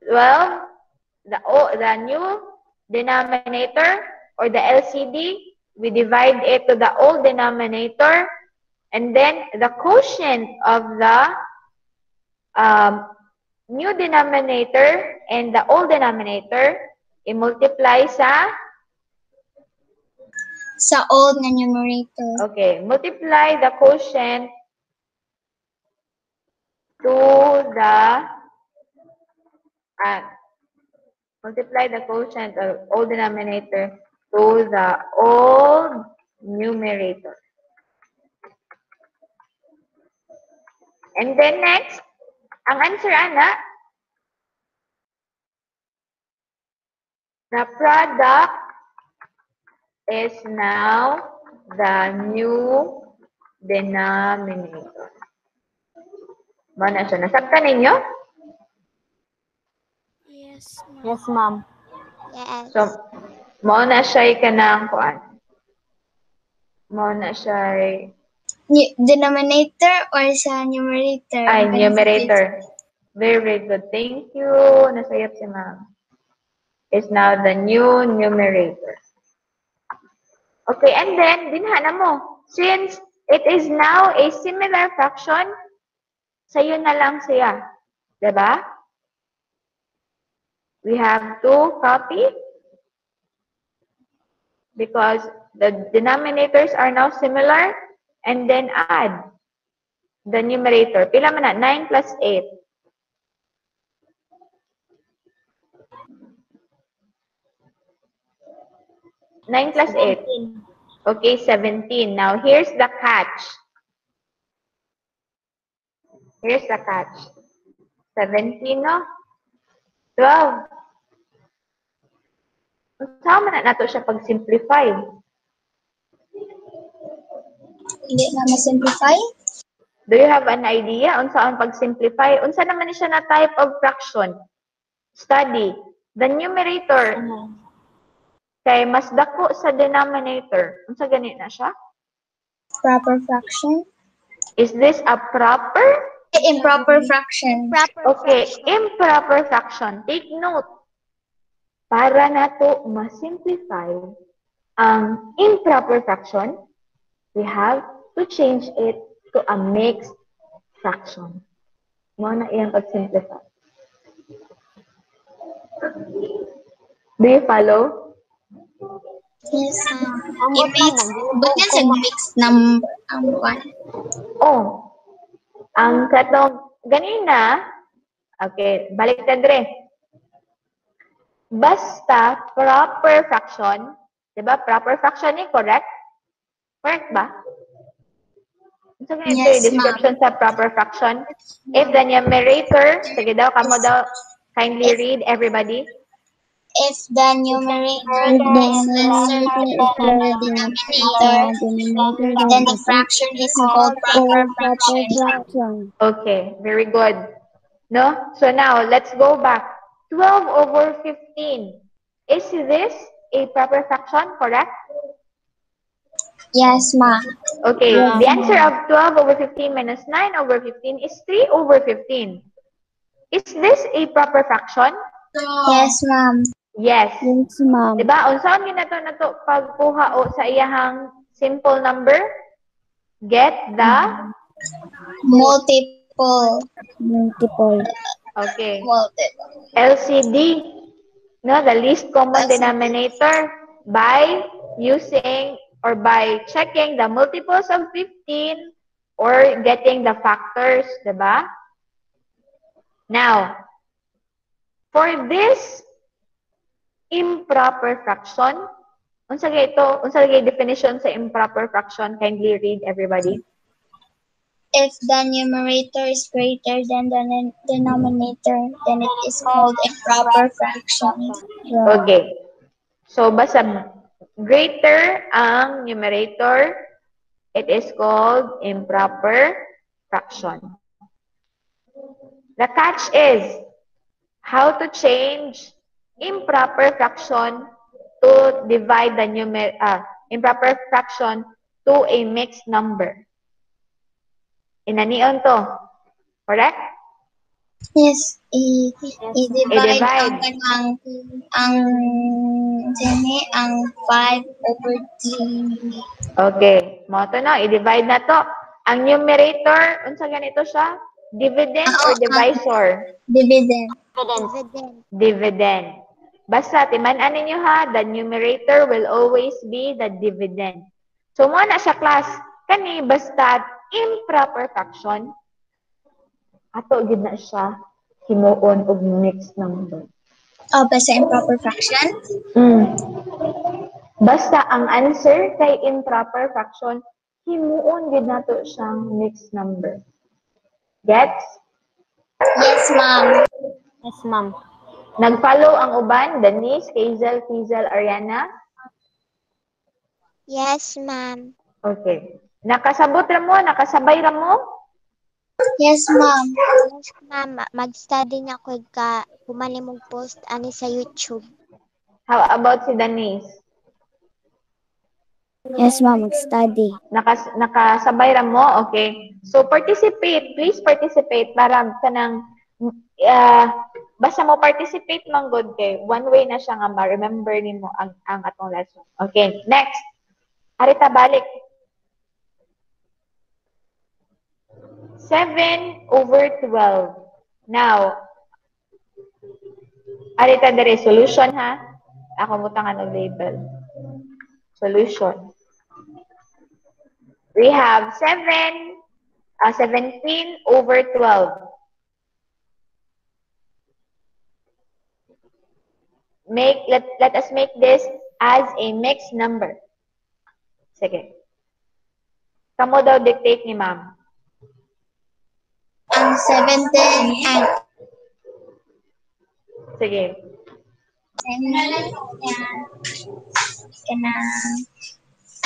12 the o, the new denominator or the LCD we divide it to the old denominator and then the quotient of the um, new denominator and the old denominator i-multiply sa Sa old nga numerator. okay multiply the quotient to the uh, multiply the quotient of old denominator to the old numerator. And then next, ang answer ana, the product is now the new denominator. Mo na siya. Nasabtan ninyo? Yes, Yes, ma'am. Yes. So, mo na siya kanang kuan. Mo na siya Denominator or sa numerator? ay numerator. Very, good. Thank you. Nasayap si ma'am. Is now the new numerator. Okay, and then, dinhana mo. Since it is now a similar fraction, sa'yo na lang siya. 'Di ba? We have to copy because the denominators are now similar and then add the numerator. Pila man na? 9 plus 8. Nine plus eight. Okay, 17. Now, here's the catch. Here's the catch. 17, no? 12. Saan man na nato siya pag-simplify? Hindi na ma-simplify? Do you have an idea on saan pag-simplify? Unsa naman siya na type of fraction? Study. The numerator kay mas dako sa denominator. Unsa gani na siya? Proper fraction? Is this a proper? Eh, Improper fraction. Proper Okay, improper fraction. Take note. Para nato ma-simplify ang improper fraction, we have to change it to a mixed fraction. Mo na iyang pag-simplify. Do you follow? Yes. Ambot I-mix. man. Ba't yan sa mix ng ang one? Oh, ang katong ganina, okay, balik ka dre. Basta proper fraction, di ba? Proper fraction ni correct? Correct ba? So, ganito Yes, yung description sa proper fraction. If the numerator, sige daw, kamo daw, kindly read everybody. If the numerator is lesser than the denominator, then the fraction is called proper fraction. Okay, very good. No? So now, let's go back. 12 over 15. Is this a proper fraction, correct? Yes, ma'am. Okay, the answer of 12 over 15 minus 9 over 15 is 3 over 15. Is this a proper fraction? Yes, ma'am. Yes. Yes, ma'am. Diba? Unsaon ginato na to pagkuha o sa iyahang simple number? Get the Multiple. Multiple. okay. Multiple. LCD, no, the least common LCD. denominator by using or by checking the multiples of 15 or getting the factors, diba? Now, for this improper fraction, unsa gay ito, unsa gay definition sa improper fraction? Kindly read everybody. If the numerator is greater than the den- denominator, then it is called a proper fraction. Okay. So, basta greater ang numerator, it is called improper fraction. The catch is how to change improper fraction to divide the numer uh, improper fraction to a mixed number. Inanion to. Correct? Yes, i, i-divide I-divide. ang ang ang sini ang 5 over 3. Okay. Mo to na, i-divide na to. Ang numerator, unsa ganito siya? Dividend or Oo, divisor? Dividend. dividend. Dividend. Basta, timan-an ninyo ha, the numerator will always be the dividend. So, mo na sa class, kani, basta improper fraction, ato gid na siya himuon og mixed number. Oh, basta improper fraction? Mm. Basta ang answer kay improper fraction, himuon gid nato siyang mixed number. Gets? Yes, ma'am. Yes, ma'am. Nag-follow ang uban, Denise, Hazel, Fizel, Ariana. Yes, ma'am. Okay. Nakasabot ra mo? Nakasabay ra mo? Yes, ma'am. Yes, ma'am. Mag-study na ko ka humani mong post ani sa YouTube. How about si Denise? Yes, ma'am. Mag-study. Nakas nakasabay ra mo? Okay. So, participate. Please participate para kanang uh, basta mo participate man good kay one way na siya nga ma-remember nimo ang ang atong lesson. Okay, next. Arita balik. 7 over 12. Now, arita the resolution ha. Ako mo tangan og label. Solution. We have 7 uh, 17 over 12. Make let let us make this as a mixed number. Sige. Kamo daw dictate ni ma'am. Ang 17 ang Sige. kana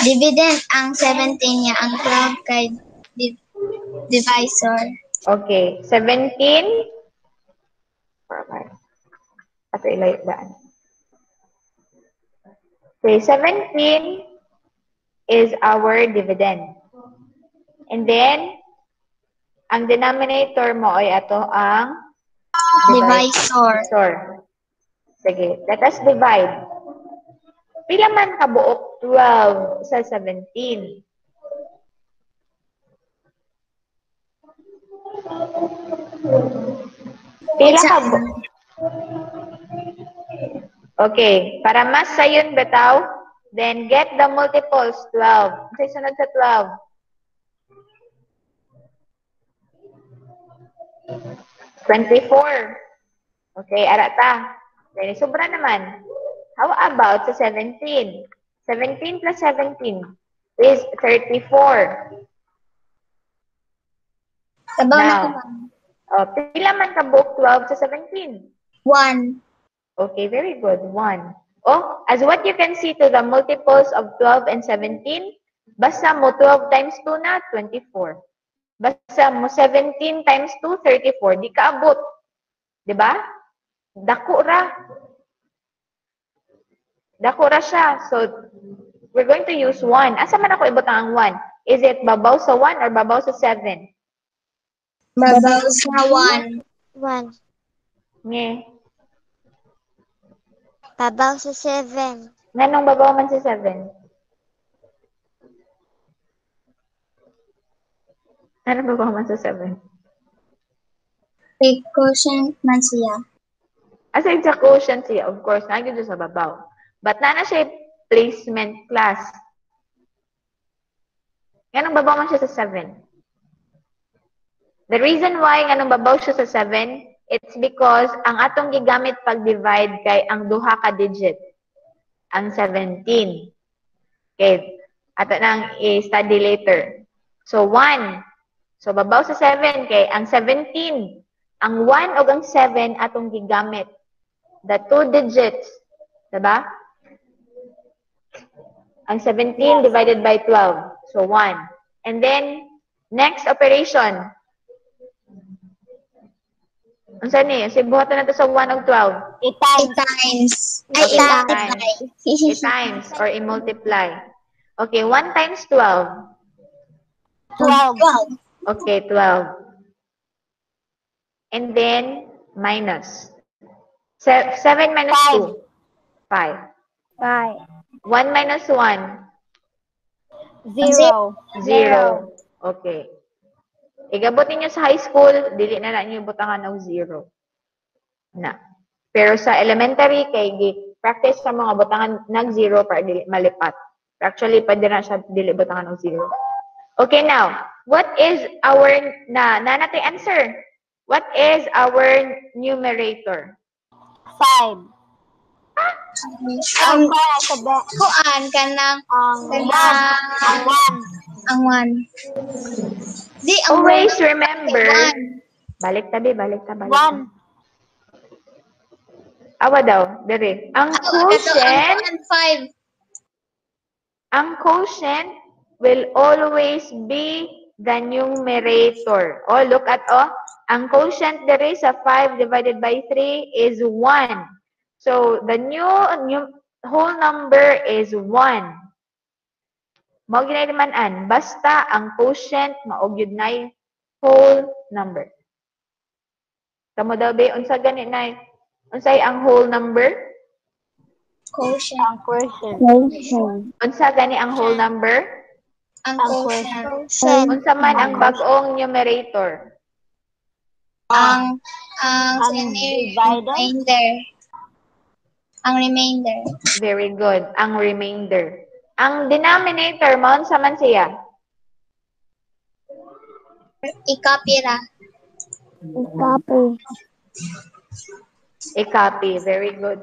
dividend ang 17 niya ang 12 kay di- divisor. Okay. 17. Alright. Ato ilayo daan. Okay, 17 is our dividend. And then, ang denominator mo ay ato ang Divisor. divisor. Sige, let us divide. Pila man kabuok 12 sa 17? Pila ka Okay, para mas sayon betaw, then get the multiples 12. Kasi sunod sa 12. Twenty-four. Okay, arata. Then, sobra naman. How about sa 17? 17 plus 17 is 34. Sabaw na ko ma'am. Oh, pila man ka book 12 sa 17? 1. Okay, very good. 1. Oh, as what you can see to the multiples of 12 and 17, basta mo 12 times 2 na, 24. Basta mo 17 times 2, 34. Di ka abot. Di ba? Dako ra. Dako ra siya. So, we're going to use 1. Asa man ako ibutang ang 1? Is it babaw sa 1 or babaw sa 7? Babaw sa 1. One. Nge. Babaw sa seven. Nganong babaw man sa 7? Anong babaw man sa 7? Kay quotient man siya. As a quotient siya, of course, nagyo sa babaw. But na na siya placement class. Nganong babaw man siya sa 7? The reason why nganong babaw siya sa 7, it's because ang atong gigamit pag-divide kay ang duha ka digit. Ang 17. Okay. Ato nang i-study later. So, 1. So, babaw sa 7 kay ang 17. Ang 1 o ang 7 atong gigamit. The two digits. Diba? Ang 17 divided by 12. So, 1. And then, next operation. Ang saan eh? Kasi buhatan na to sa 1 og 12. 8 times. 8 times. Ay, Okay, multiply. A times or i-multiply. Okay, 1 times 12. 12. 12. Okay, 12. And then, minus. Se- 7 minus Five. 2. 5. 5. 1 minus 1. 0. 0. Okay. Igabot ninyo sa high school, dili na na ninyo butangan og 0. Na. Pero sa elementary, kay practice sa mga butangan nag 0 para dili malipat. Actually, pwede na siya dili butangan og 0. Okay, now, what is our, na, na natin answer? What is our numerator? 5. Ang kuan ka ng Ang 1. Ang 1. ang 1. Di, ang Always one, remember, one. balik tabi, balik ta, balik 1. ta. Awa daw, dere. Ang quotient, ang 5. ang quotient will always be the numerator. Oh, look at oh. Ang quotient there is a 5 divided by 3 is 1. So, the new, new whole number is 1. Mao ginay naman an basta ang quotient mao gyud nay whole number. Kamo daw ba unsa gani nay unsay ang whole number? Quotient. Ang. Quotient. Unsa gani ang whole number? Ang quotient. Unsa man ang bag-ong numerator? Ang, ang, Ang divider? Ang remainder. Very good. Ang remainder. Ang denominator mo unsa man siya? Ikapira. Ikapi. I-copy. Very good.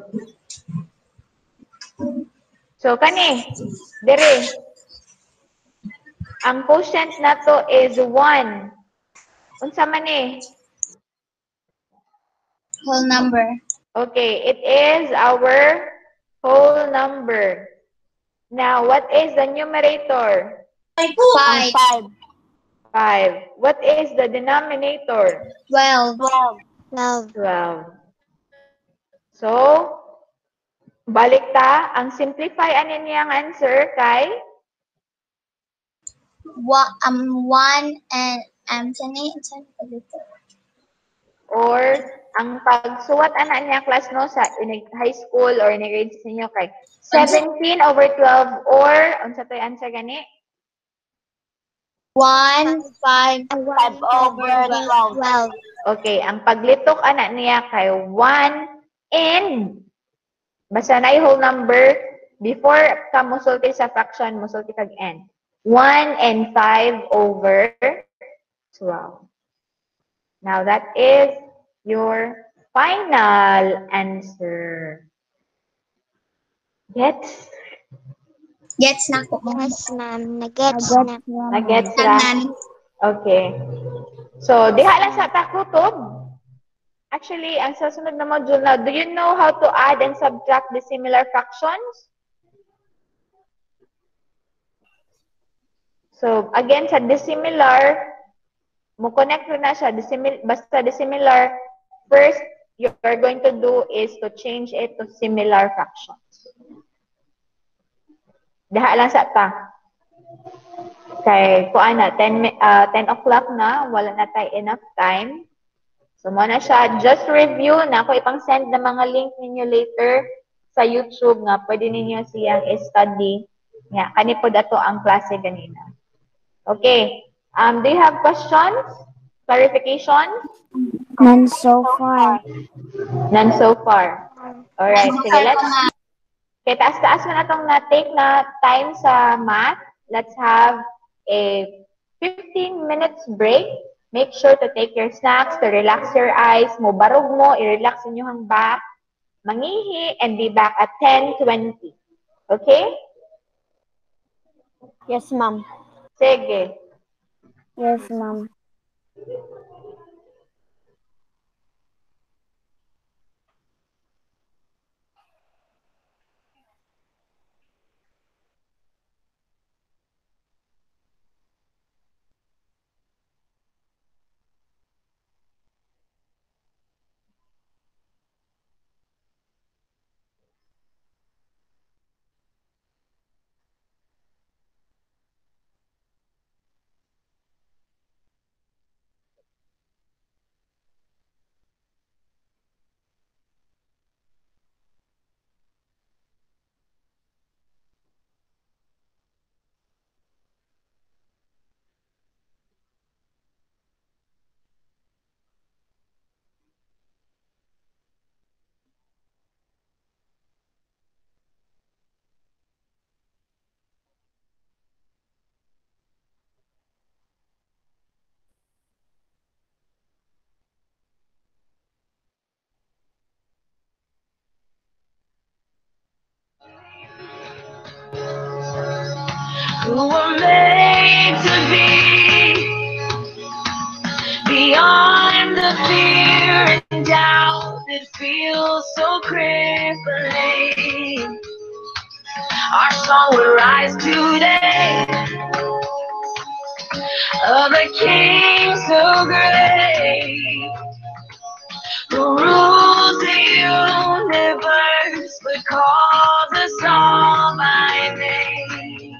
So, kani, dire, ang quotient na to is 1. Unsa man eh? Whole number. Okay, it is our whole number. Now, what is the numerator? Five. Five. 5. What is the denominator? Twelve. Twelve. Twelve. 12. So, balik ta, ang simplify ano niyang answer kay One, um, one and, um, sini, sini, dito. Or ang pagsuwat ana niya class no sa in high school or in grades ninyo kay 17 over 12 or unsa to answer gani? One, five, Five over twelve. Twelve. Okay, ang paglitok ana niya kay 1 and basta na whole number before ka musulti sa fraction musulti kag n. 1 and 5 over 12. Now that is your final answer. Gets? Gets na ko. Yes, ma'am. Nag-gets na. Nagets ra? Tanan. Okay. So, diha lang sa takutob. Actually, ang sasunod na module na, do you know how to add and subtract the similar fractions? So, again, sa dissimilar, mo connect na siya, dissimil, basta dissimilar, first, you're going to do is to change it to similar fractions. Diha lang sa ta. Kay, kuan na, 10, mi- ah, 10 o'clock na, wala na tayo enough time. So, mo na siya, just review na ako ipang send na mga link ninyo later sa YouTube nga pwede ninyo siyang i-study. Nga, kani po dato ang klase ganina. Okay. Um, do you have questions? Clarification? None so far. None so far. Alright, sige, let's Okay, taas-taas mo na itong na-take na time sa math. Let's have a 15 minutes break. Make sure to take your snacks to relax your eyes. Mo barog mo, i-relax inyong back. Mangihi and be back at 10.20. Okay? Yes, ma'am. Sige. Yes, ma'am. So crippling. Our song will rise today of a king so great who rules the universe but calls us all by name.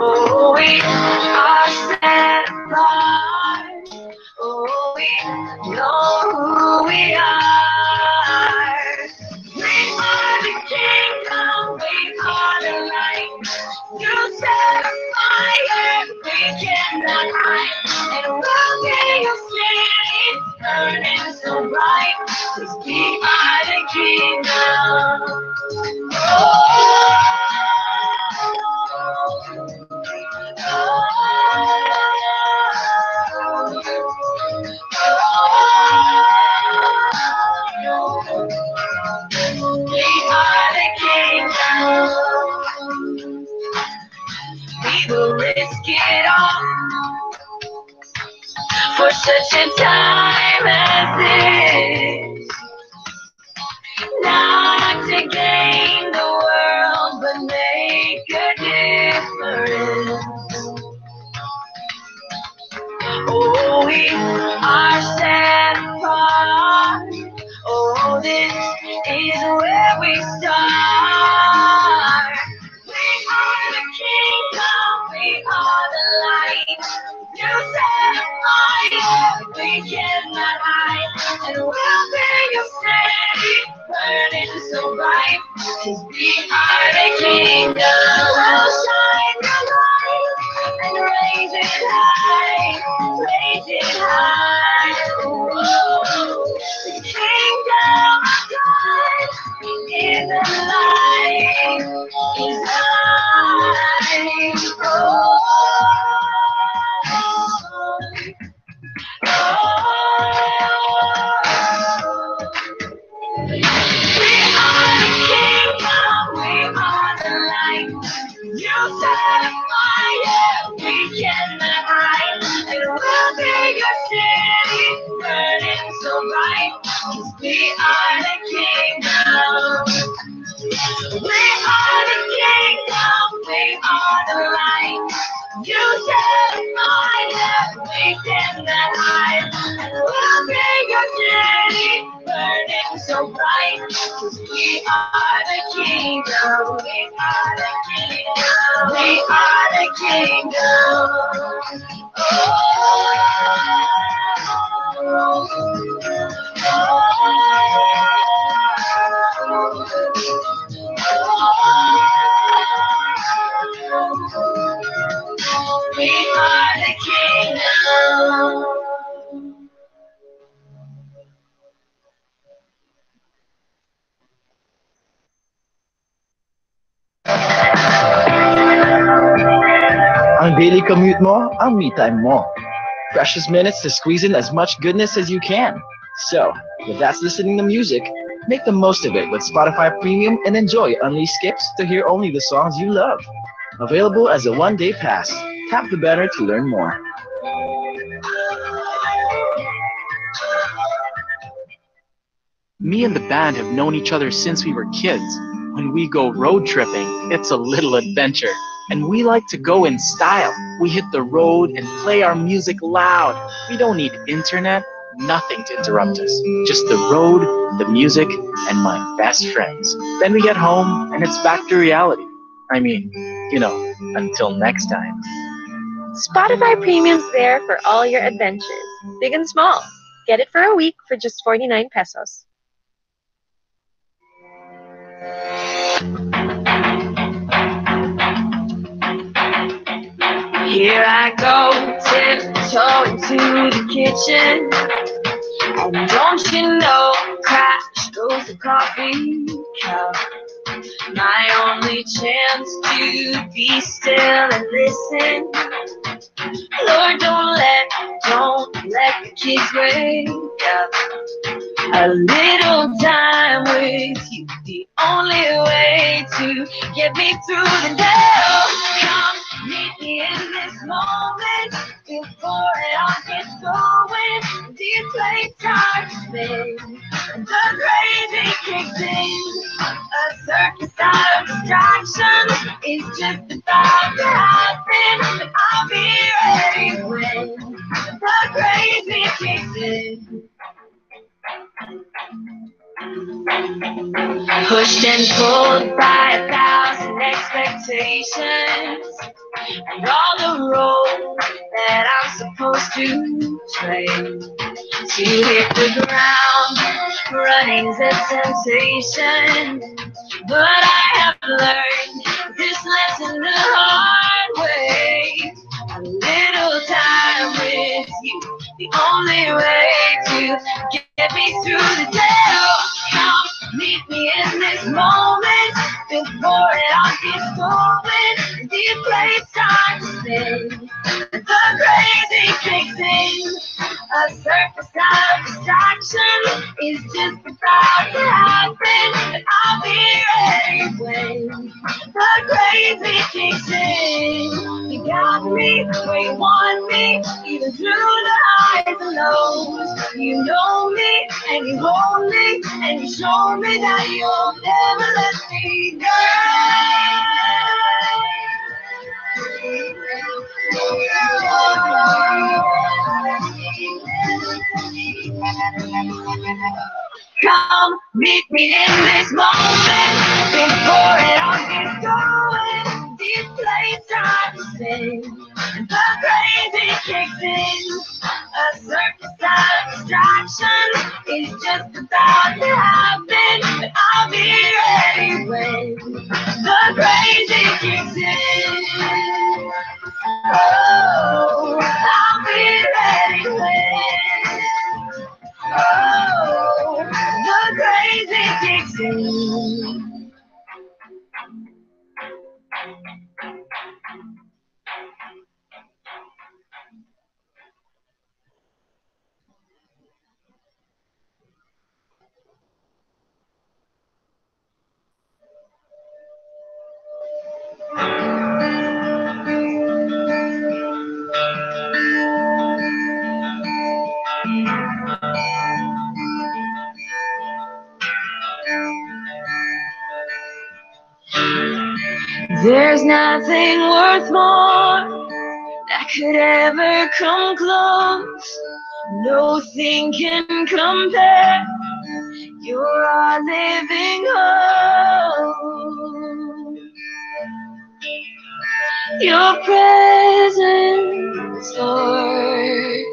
Oh, we are set apart. Time You set a fire, we cannot hide. And we'll be your city, burning so bright. we are the kingdom. We are the kingdom, we are the light. You set a fire, we cannot hide. And we'll be your city, burning so we are the kingdom, we are the kingdom, we are the kingdom. We are the kingdom. Ang daily commute mo, ang me time mo. Precious minutes to squeeze in as much goodness as you can. So, if that's listening to music, make the most of it with Spotify Premium and enjoy unleashed skips to hear only the songs you love. Available as a one-day pass. Tap the banner to learn more. Me and the band have known each other since we were kids. When we go road tripping, it's a little adventure. And we like to go in style. We hit the road and play our music loud. We don't need internet, nothing to interrupt us. Just the road, the music, and my best friends. Then we get home and it's back to reality. I mean, you know, until next time. Spotify Premium's there for all your adventures, big and small. Get it for a week for just 49 pesos. Here I go, tiptoe to the kitchen. And don't you know, crash goes the coffee cup. My only chance to be still and listen. Lord, don't let, don't let the kids wake up. A little time with you, the only way to get me through the day. Come Meet me in this moment before it all gets going. Do you play time? The crazy kicks in. A circus out of distraction is just about to happen. I'll be ready when the crazy kicks in. Pushed and pulled by a thousand expectations and all the roles that I'm supposed to play. To hit the ground, running's a sensation, but I have learned this lesson the hard way. A little time the only way to get me through the day. Come meet me in this moment before it all gets going. Deep place time to spin. The crazy kicks in. A surface of distraction is just about to happen. I'll be ready when the crazy kicks in. Got me where you want me, even through the highs and lows. You know me and you hold me and you show me that you'll never let me go. Come meet me in this moment before it all gets going. This place time to spin, and the crazy kicks in. A circus of distraction is just about to happen, I'll be ready when the crazy kicks in. Oh, I'll be ready when. Oh, the crazy kicks in. There's nothing worth more that could ever come close. Nothing can compare. You're our living hope. Your presence, Lord.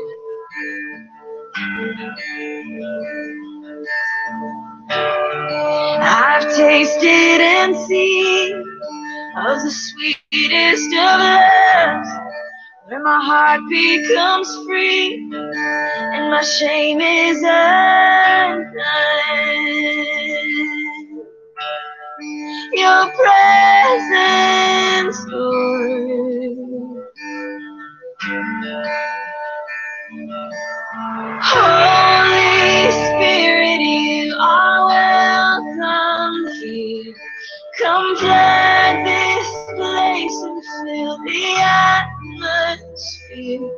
I've tasted and seen of the sweetest of loves, where my heart becomes free and my shame is undone. Your presence, Lord. Holy Spirit, you are welcome here. Come place and fill the atmosphere.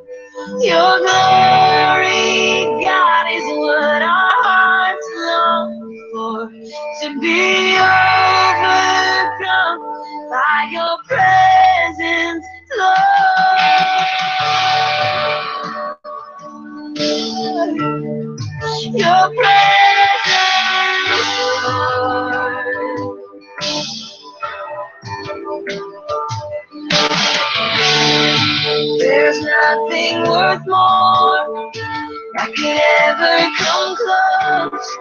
Your glory, God, is what our hearts long for. To be overcome by your presence, Lord. Your presence, There's nothing worth more that could ever come close.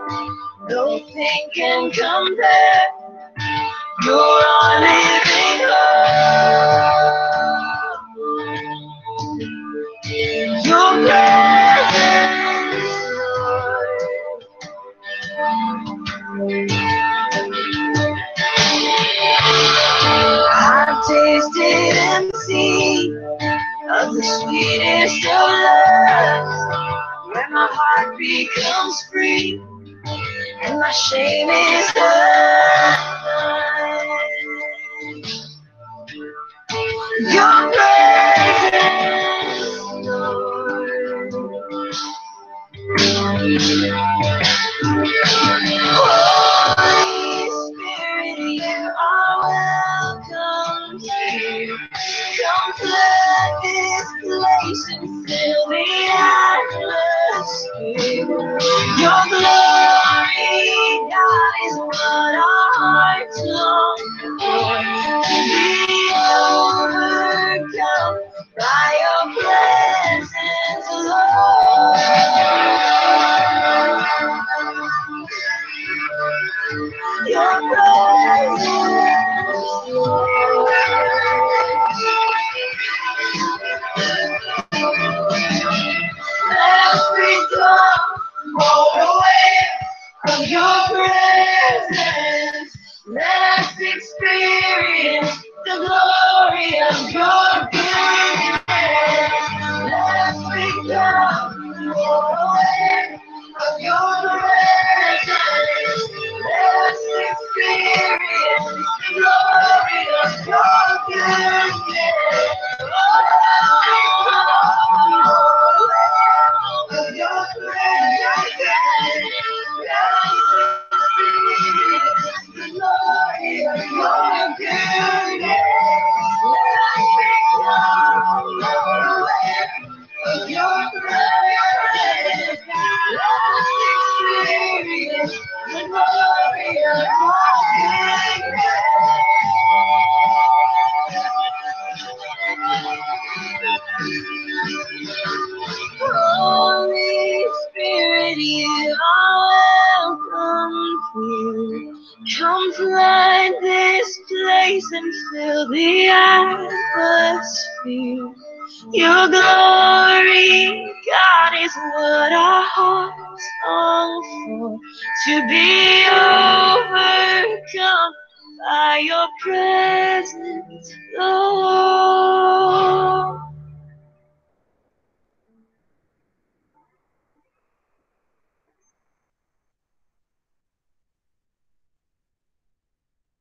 Nothing can compare. You're our becomes free and my shame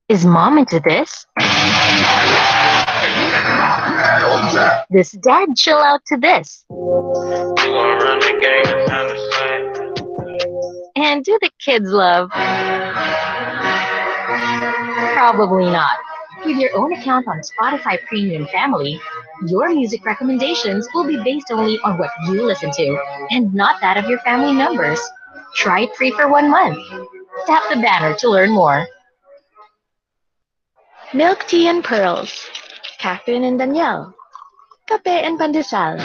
Is mom into this? This dad chill out to this. And do the kids love? Probably not. With your own account on Spotify Premium Family, your music recommendations will be based only on what you listen to and not that of your family members. Try it free for one month. Tap the banner to learn more. Milk tea and pearls. Catherine and Danielle. Kape and pandesal.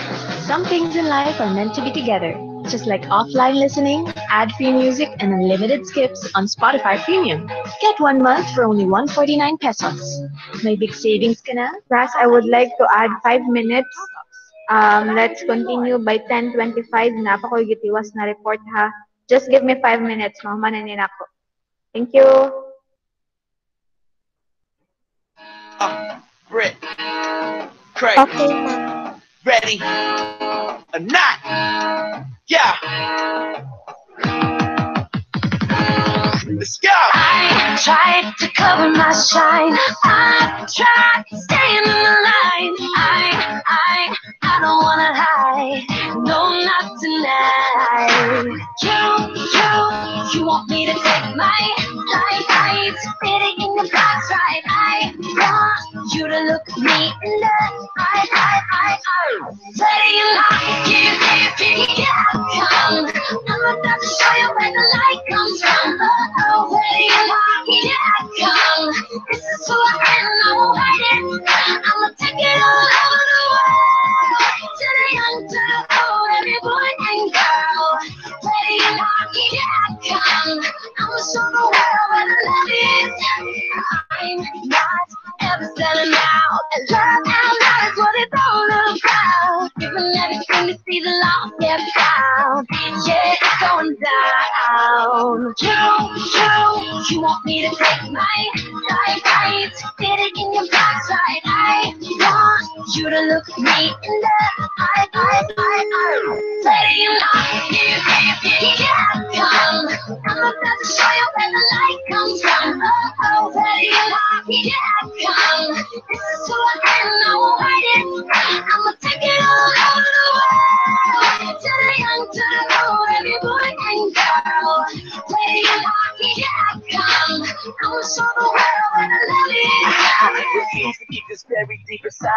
Some things in life are meant to be together. Just like offline listening, ad-free music, and unlimited skips on Spotify Premium. Get one month for only 149 pesos. May big savings ka na? Ras, I would like to add five minutes. Um, let's continue by 10.25. Napakoy gitiwas na report ha. Just give me five minutes. Mamananin ako. Thank you. Britt. Craig. Okay, ma'am. Ready? Or not? Yeah. Let's go. I tried to cover my shine. I tried staying in I, I, I don't wanna hide. No, not tonight. You, you, you want me to take my life, right? It in the box, right? I want you to look me in the eye, eye, eye, eye. Not, you, you, you, yeah, come. I'm about to show you where the light comes from. Oh, oh, ready or not, yeah, come. This is who I I won't hide it. I'ma take it all over the world. To the young, to the old, every boy and girl. Ready or not, yeah, come. I'ma show the world where the love is. I'm not ever selling out. And love out loud is what it's all about. Giving everything to see the lost get found. Yeah, it's going down. You, you, you want me to take my life right? Fit it in your right? I want you to look at me in the eye, eye, eye, eye. Or not, here, here, here, yeah, come. I'm about to show you where the light comes from. Oh, oh, ready or not, yeah, come. This is who I am, I won't hide it. I'ma take it all the world. To the young, to the old, every boy and girl. Yeah, come. I'ma show the world where the love is. Refuse to keep this very deep inside.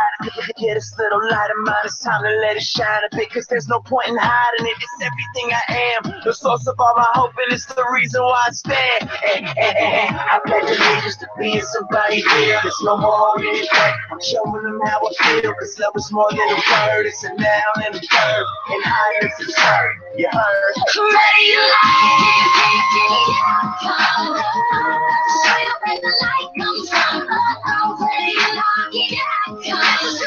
Yeah, this little light of mine, it's time to let it shine a bit, cause there's no point in hiding it. It's everything I am, the source of all my hope, and it's the reason why I stand. Eh, eh, eh. I pledge allegiance to being somebody real. There's no more regret. I'm showing them how I feel, cause love is more than a word. It's a noun and a verb, and higher is absurd. You heard? Ready your life, come. Show you where the light comes from. Oh, ready your life, come. So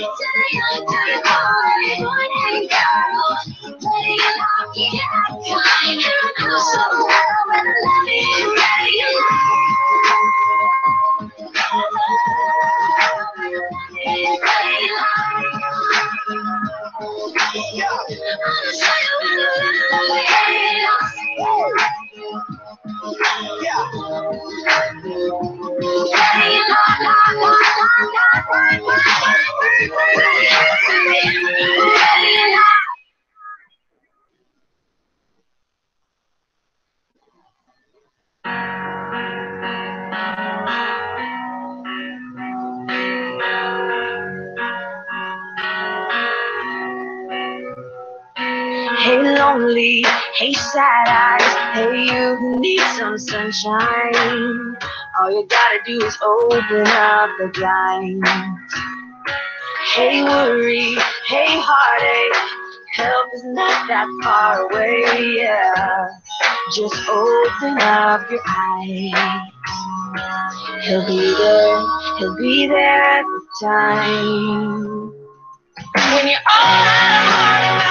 it's Take it all over the your Hey, lonely, hey, sad eyes, hey, you need some sunshine. All you gotta do is open up the blinds. Hey, worry, hey, heartache, help is not that far away, yeah. Just open up your eyes. He'll be there, he'll be there at the time. When you're all out of heart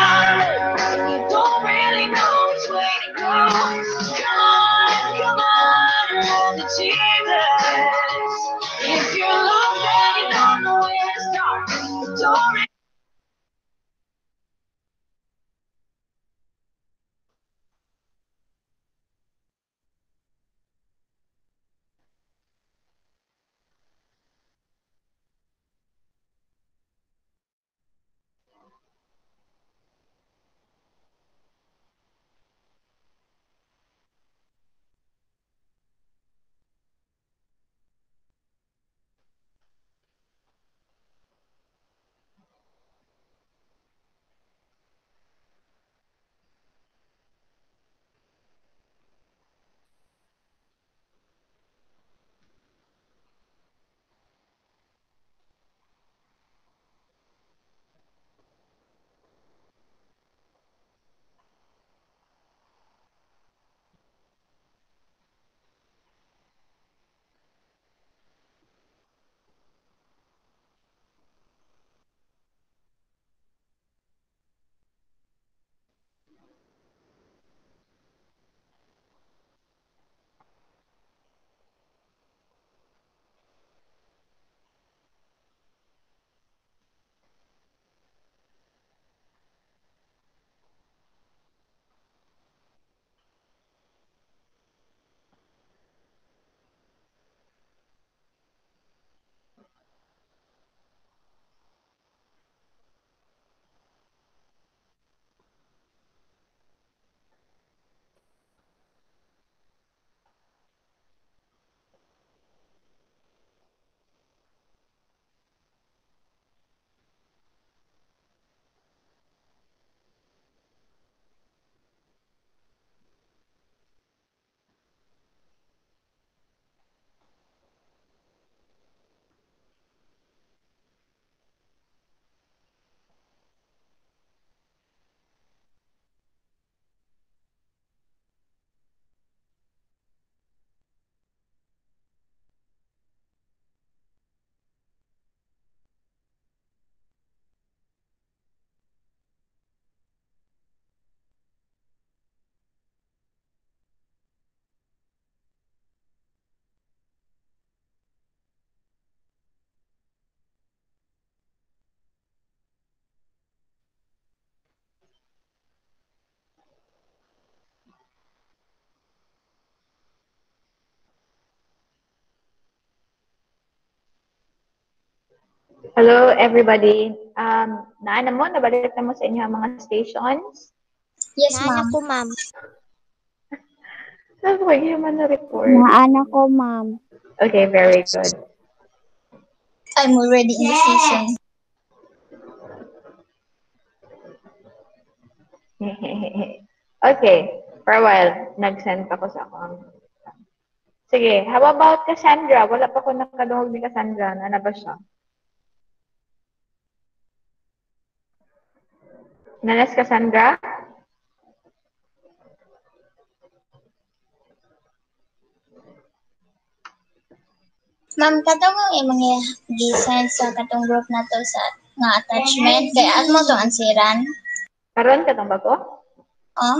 Hello, everybody. Um, naana mo, nabalik na mo sa inyo ang mga stations. Yes, ma'am. po, ma'am. So, Tapos ko human na report. Naana ko, ma'am. Okay, very good. I'm already in the season. okay, for a while, nag-send ako sa akong. Sige, how about Cassandra? Wala pa ko nakadungog ni Cassandra. Ano ba siya? Nanas Cassandra? Ma'am, katong ang imong gisan sa katong group na to sa nga attachment kay at mo to ansiran. Karon ka ba ko? Oh,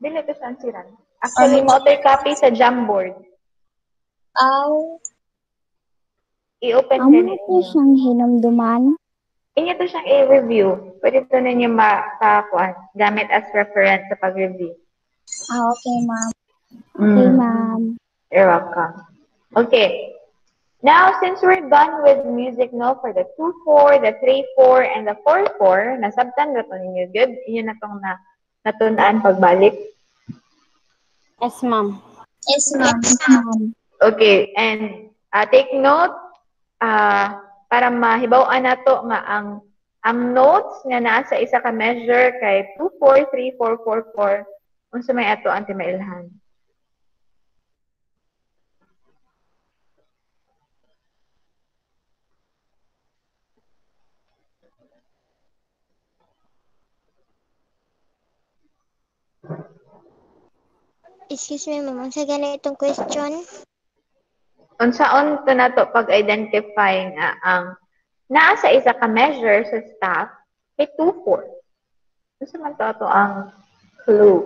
Dili to sa ansiran. Actually, mo ito'y copy sa Jamboard. aw, I-open din ko ninyo. siyang hinumduman. Inyo to siyang i-review. Pwede to ninyo makakuan gamit as reference sa pag-review. ah, okay, ma'am. Okay, Mm. ma'am. You're welcome. Okay. Now, since we're done with music, no, for the 2-4, the 3-4, and the 4-4, nasabtan na to ninyo. Good? Inyo na tong na, natunaan pagbalik. Yes, ma'am. Yes, ma'am. Ma'am. Okay. And uh, take note, uh, para mahibaw-an na to nga ang ang notes nga naa sa isa ka measure kay 2-4, 3-4, 4-4, unsa may ato ang timailhan. Excuse me, ma'am. Sa ganitong question, unsaon to na to pag-identify nga ang naa sa isa ka measure sa staff kay 2-4. Unsa man to ato ang clue?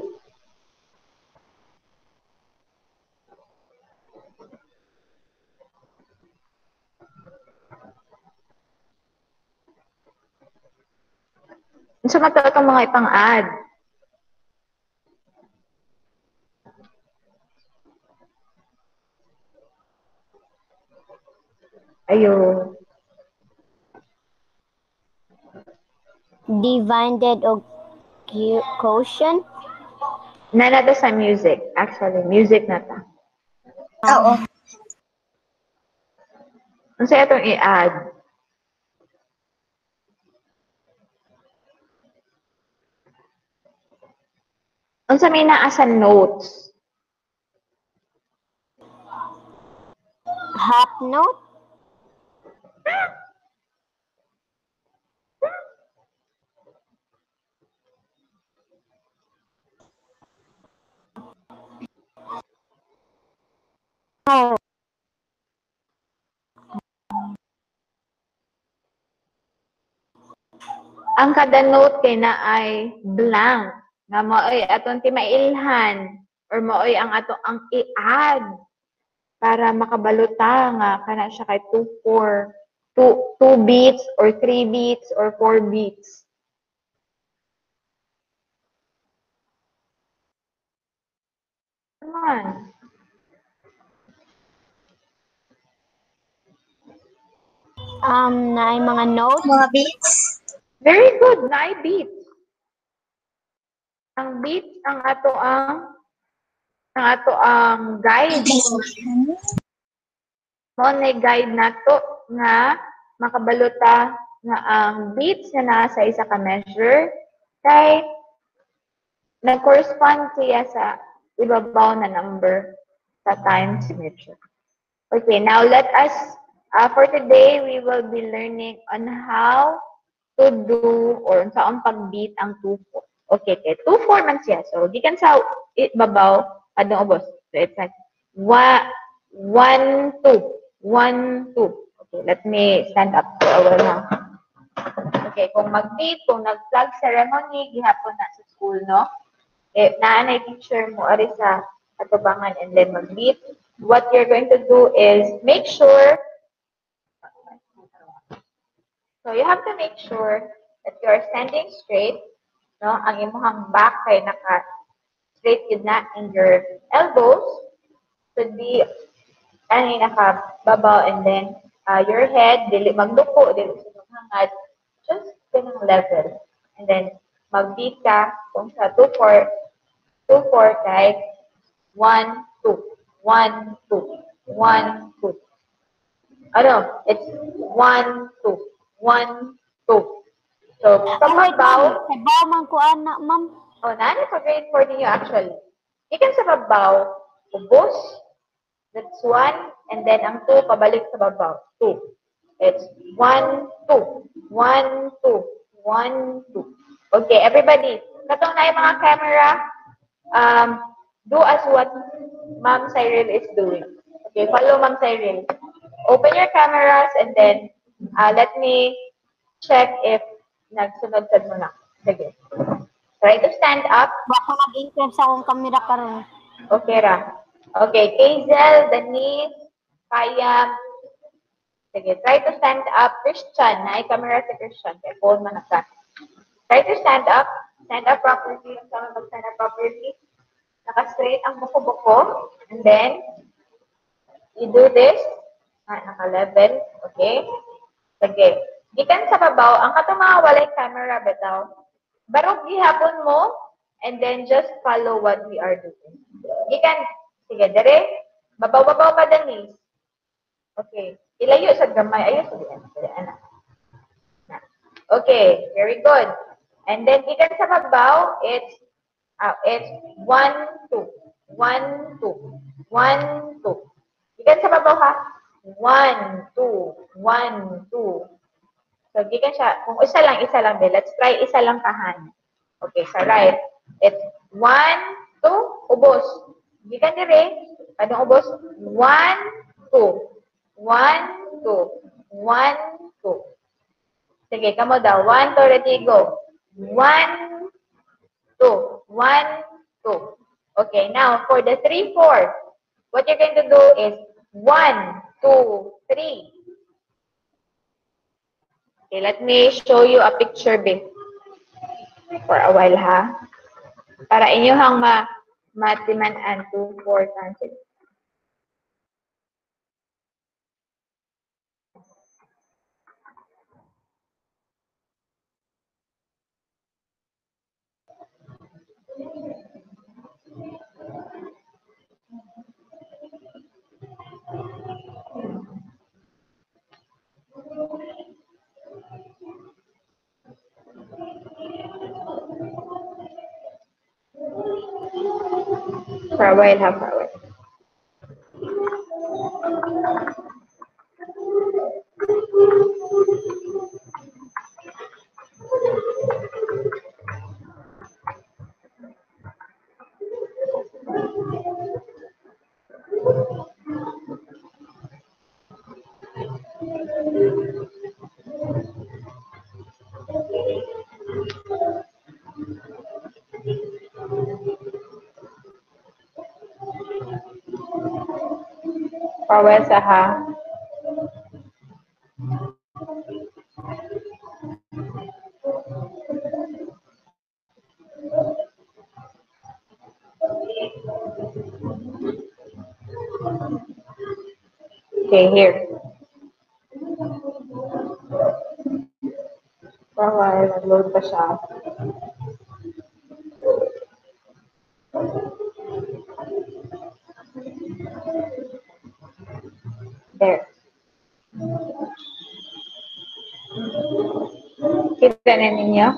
Unsa man to atong mga ipang-add? Ayo. Divided og quotient. Na na to sa music. Actually, music na ta. Oo. Unsa atong i-add? Unsa may naa sa notes? Half note. Ang kada note kay na ay blank. Nga maoy aton ti mailhan or maoy ang ato ang i-add para makabaluta nga kana siya kay 2 4 2 2 beats or 3 beats or 4 beats. Come on. Um, na ay mga note. Mga beats. Very good, na beats. Ang beats ang ato ang ang ato ang guide. Mo na guide nato nga makabaluta nga ang beats na nasa isa ka measure kay nag-correspond siya sa ibabaw na number sa time signature. Okay, now let us, uh, for today, we will be learning on how to do or sa ang pag-beat ang 2-4. Okay, okay. 2-4 man siya. So, gikan sa ibabaw, adong ubos. So, it's like 1, 2, 1, 2. Okay, let me stand up for a while now. Okay, kung mag-beat, kung nag-flag ceremony, gihapon na sa school, no? Eh, naanay teacher mo, ari sa atubangan and then mag-beat. What you're going to do is make sure So you have to make sure that you are standing straight, no? Ang imuhang back kay naka straight yun na and your elbows should be ani naka babaw and then uh, your head dili magduko dili sa hangad just ganang level and then mag-beat ka kung sa 2 4 2 4 kay one, two, one, two, one, two. Ano? It's one, two, one, two. So, Ay, wait, kapabaw, ma'am. Sa baw man ko ana, ma'am. oh, nani sa grade 4 ninyo actually. Ikan sa babaw, ubos, that's one, and then ang two, pabalik sa babaw, two. It's one, two, one, two, one, two. Okay, everybody, katong na yung mga camera, um, do as what Ma'am Cyril is doing. Okay, follow Ma'am Cyril. Open your cameras and then uh, let me check if nagsunod-sunod mo na. Sige. Try to stand up. Baka mag-increase sa akong kamera karon. Okay ra. Okay, Hazel, Denise, Kaya. Sige, try to stand up. Christian, na camera si Christian. Kaya phone man ka. Try to stand up. Stand up properly. Ang sama mag-stand up properly. Naka-straight ang buko-buko. And then, you do this. Ah, naka-level. Okay? Sige. Gikan sa babaw, ang katong walay camera bitaw. Barog gihapon mo, and then just follow what we are doing. Gikan, sige, dere, babaw-babaw pa Denise. Okay. Ilayo sa gamay. Ayun, sige, sige, anak. Na. Okay, very good. And then, gikan sa babaw, it's, uh, it's one, two, one, two, one, two. Gikan sa babaw ha, one, two, one, two. So, gikan siya, kung isa lang, isa lang. Let's try isa lang kahan. Okay, sa right. It's one, two, ubos. Gikan dire, anong ubos? One, two. One, two. One, two. Sige, kamo daw. One, two, ready, go. One, two. One, two. Okay, now for the three, four, what you're going to do is one, two, three. Okay, let me show you a picture, babe. For a while, ha? Para inyo hang ma matimanan to four times. For a while, ha? For a while. For ha? Okay, here. While, nag-load pa siya. Kita na ninyo?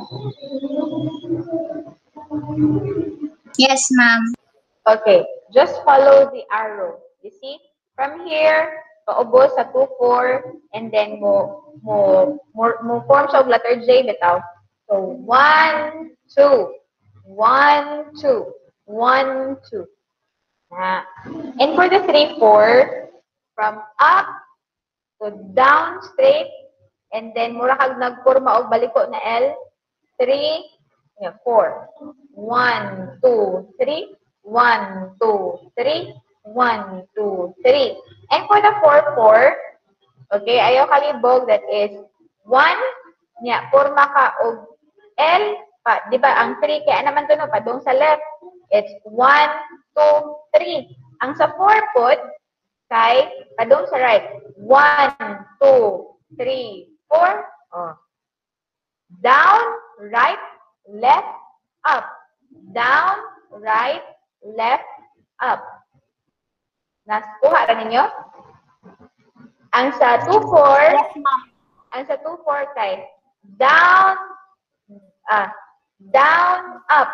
Yes, ma'am. Okay, just follow the arrow. You see? From here, paubos sa 2, 4, and then mo, mo, mo, mo form og letter J bitaw. So, 1, 2, 1, 2, 1, 2. Na. And for the 3, 4, from up to down straight, and then mura kag nagporma og baliko na L, 3, yeah, 4. 1, 2, 3, 1, 2, 3, 1, 2, 3. And for the 4, 4, okay, ayaw kalibog, that is 1, niya, porma ka og L, pa, di ba, ang 3, kaya naman to no, padung sa left, it's 1, 2, 3. Ang sa 4 foot, kay, padung sa right, 1, 2, 3, 4, oh. Down, right, left, up. Down, right, left, up. Nakuha na ninyo? Ang sa 2-4, Yes, ma'am. ang sa 2-4 kay down, ah, down, up,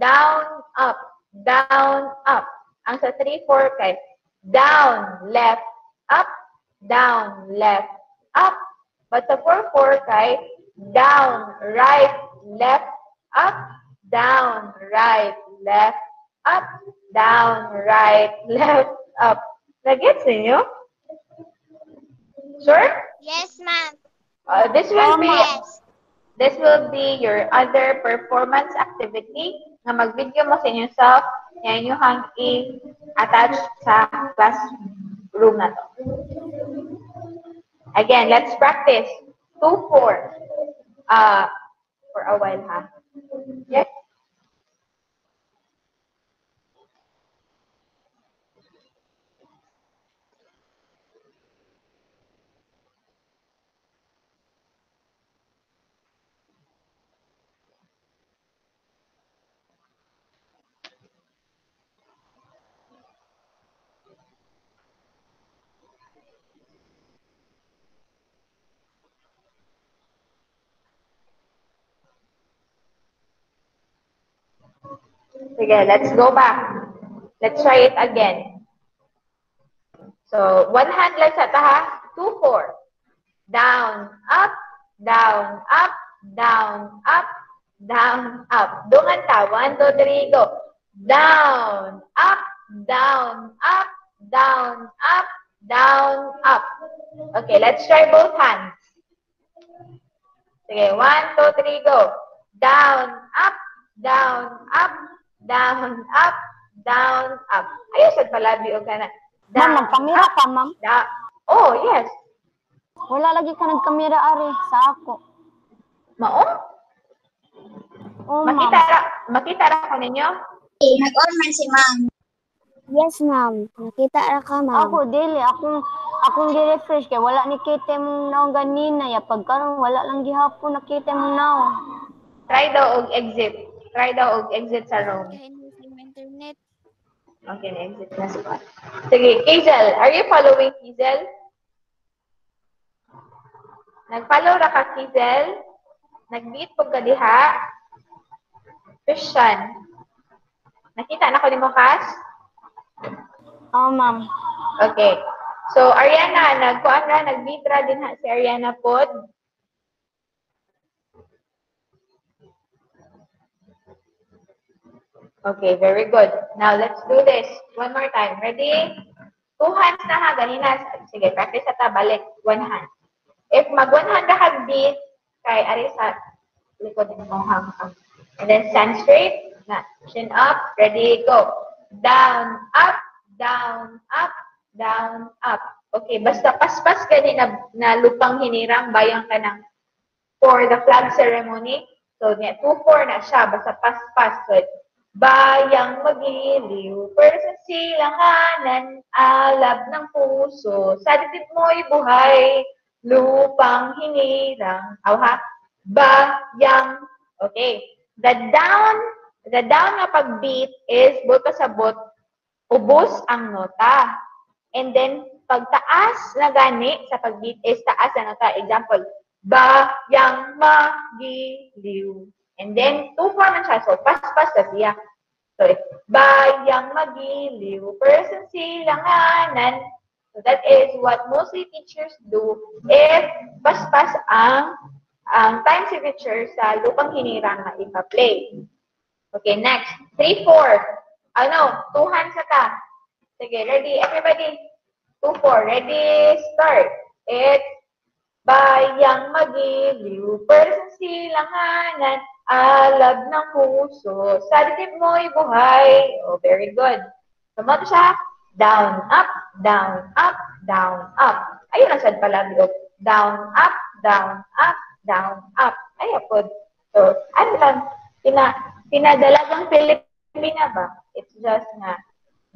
down, up, down, up. Ang sa 3-4 kay down, left, up, down, left, up. But sa 4-4 kay down, right, left, up, down, right, left, up, down, right, left, up. Nag-gets ninyo? Sure? Yes, ma'am. Uh, this will be Yes. this will be your other performance activity na mag-video mo sa inyong self na inyong i-attach sa classroom na to. Again, let's practice. 2-4 uh, for a while, ha? Yes? Sige, let's go back. Let's try it again. So, one hand lang sa taha. Two, four. Down, up, down, up, down, up, down, up. Dungan ta. One, two, three, go. Down, up, down, up, down, up, down, up. Okay, let's try both hands. Sige, one, two, three, go. Down, up, down, up, down, up, down, up. Ayos, at pala, o ka na. Ma'am, nagkamera ka, ma'am. Da oh, yes. Wala lagi ka nagkamera, Ari, sa ako. Mao? Oh, Makita ma'am. ra, makita ra ko ninyo? Eh, nag-on man si ma'am. Yes, ma'am. Nakita ra ka, ma'am. Ako, dili. Akong, akong gi-refresh kay wala ni kita mong naong ganina. Ya, pagkaroon, wala lang gihapon nakita mong naong. Try daw og exit. Try daw og exit sa room. Sa internet. Okay, na-exit na spot. Sige, Kizel, are you following Kizel? Nag-follow ra ka, Kizel? Nag-meet po ka diha? Christian. Nakita na ko ni mo, Kas? Oh, ma'am. Okay. So, Ariana, nagkuan ra, nag-meet ra din ha si Ariana pod. Okay, very good. Now, let's do this. One more time. Ready? Two hands na ha. Ganina. Sige, practice sa balik. One hand. If mag one hand ka hag-beat, kay ari sa likod mo hang hang. And then stand straight. Na, chin up. Ready, go. Down, up, down, up, down, up. Okay, basta paspas gani na, na lupang hinirang bayang ka ng for the flag ceremony. So, niya, 2-4 na siya, basta paspas. So, bayang magiliw, pero sa silanganan, alab ng puso, sa dibdib mo'y buhay, lupang hinirang, aw ha, bayang, okay. The down, the down na pagbeat is, buot ka sa buot, ubos ang nota. And then, pagtaas na gani sa pagbeat is taas na nota. Example, bayang magiliw. And then, two form man siya. So, pas-pas na siya. So, bayang magiliw, person silanganan. So, that is what mostly teachers do if pas-pas ang ang time signature sa lupang hinirang na ipa-play. Okay, next. 3-4. Ano? Two hands na ka. Sige, ready? Everybody? 2-4. Ready? Start. It's bayang magiliw, person silanganan, alab ng puso, sa dibdib mo'y buhay. Oh, very good. Sumunod siya, down, up, down, up, down, up. Ayun ang sad pala. Down, up, down, up, down, up. Ay, po. So, ano lang, pina, pinadalagang Pilipina ba? It's just na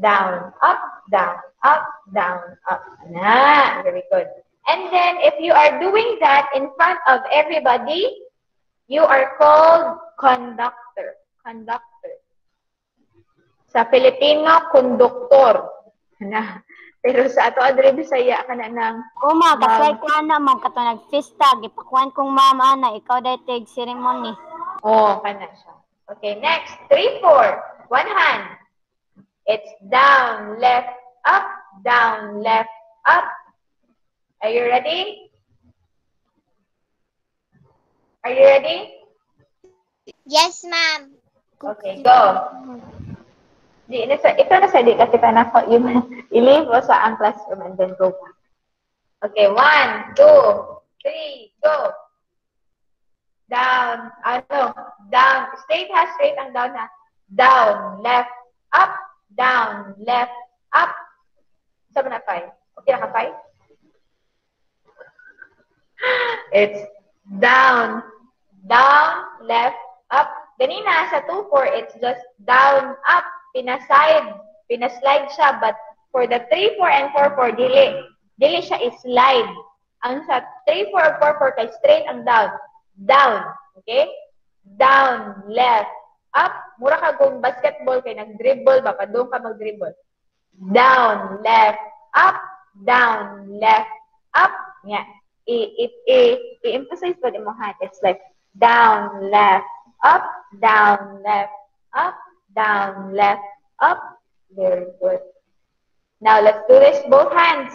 down, up, down, up, down, up. Na, very good. And then, if you are doing that in front of everybody, you are called conductor. Conductor. Sa Filipino, konduktor. Na. Pero sa ato adre Bisaya kana nang O ma'am, kasay ko na ma'am, kato nag-fista, gipakuan kong ma'am ana, ikaw dahil tig ceremony. oh kana siya. Okay, next. Three, four. One hand. It's down, left, up, down, left, up. Are you ready? Are you ready? Yes, ma'am. Okay, go. Di, nasa, ito na sa di kasi na ko yung i-leave mo sa ang classroom and then go back. Okay, one, two, three, go. Down, ano, down. Straight ha, straight ang down ha. Down, left, up, down, left, up. Sabi na five. Okay na ka? It's down, down, left, up. Ganina sa 2-4, it's just down, up, pinaside, pinaslide siya. But for the 3-4 and 4-4, dili. Dili siya is-slide. Ang sa 3-4 4-4 kay straight ang down. Down. Okay? Down, left, up. Mura ka kung basketball kay nag-dribble, baka doon ka mag-dribble. Down, left, up, down, left, up. Yeah. I-emphasize ko din mo ha. It's like down, left, up, down, left, up, down, left, up. Very good. Now, let's do this both hands.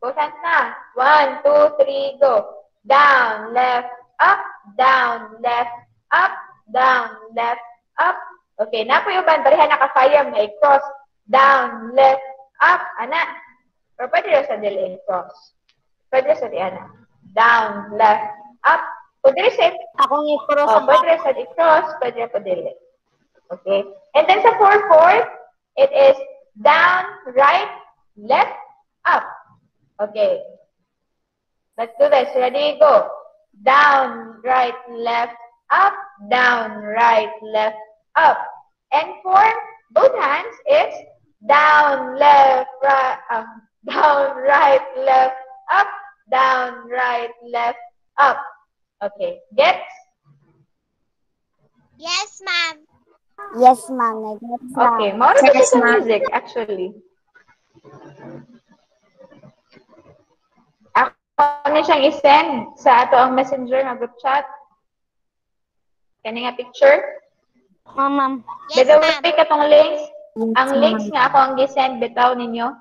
Both hands na. One, two, three, go. Down, left, up, down, left, up, down, left, up. Okay, na po yung band. Pareha nakafayam na i-cross. Down, left, up. Ana. Pero pwede rin sa delay cross. Pwede sa di ana. Down, left, up. Pwede sa Akong i-cross Oh, ang pwede rin sa i-cross, pwede pa. Okay? And then sa 4-4, it is down, right, left, up. Okay. Let's do this. Ready? Go. Down, right, left, up, down, right, left, up. And for both hands, it's down, left, right, um, down, right, left, up, down, right, left, up. Okay. Gets? Yes, ma'am. Yes, ma'am. Nag-gets na. Okay. More yes, Yes, ma'am. music, actually. Ako na siyang isend sa ato ang messenger nga group chat. Kani nga picture. Ma'am, ma'am. By Yes, the ma'am. way, katong links, Yes, ang links nga ako ang gisend bitaw ninyo.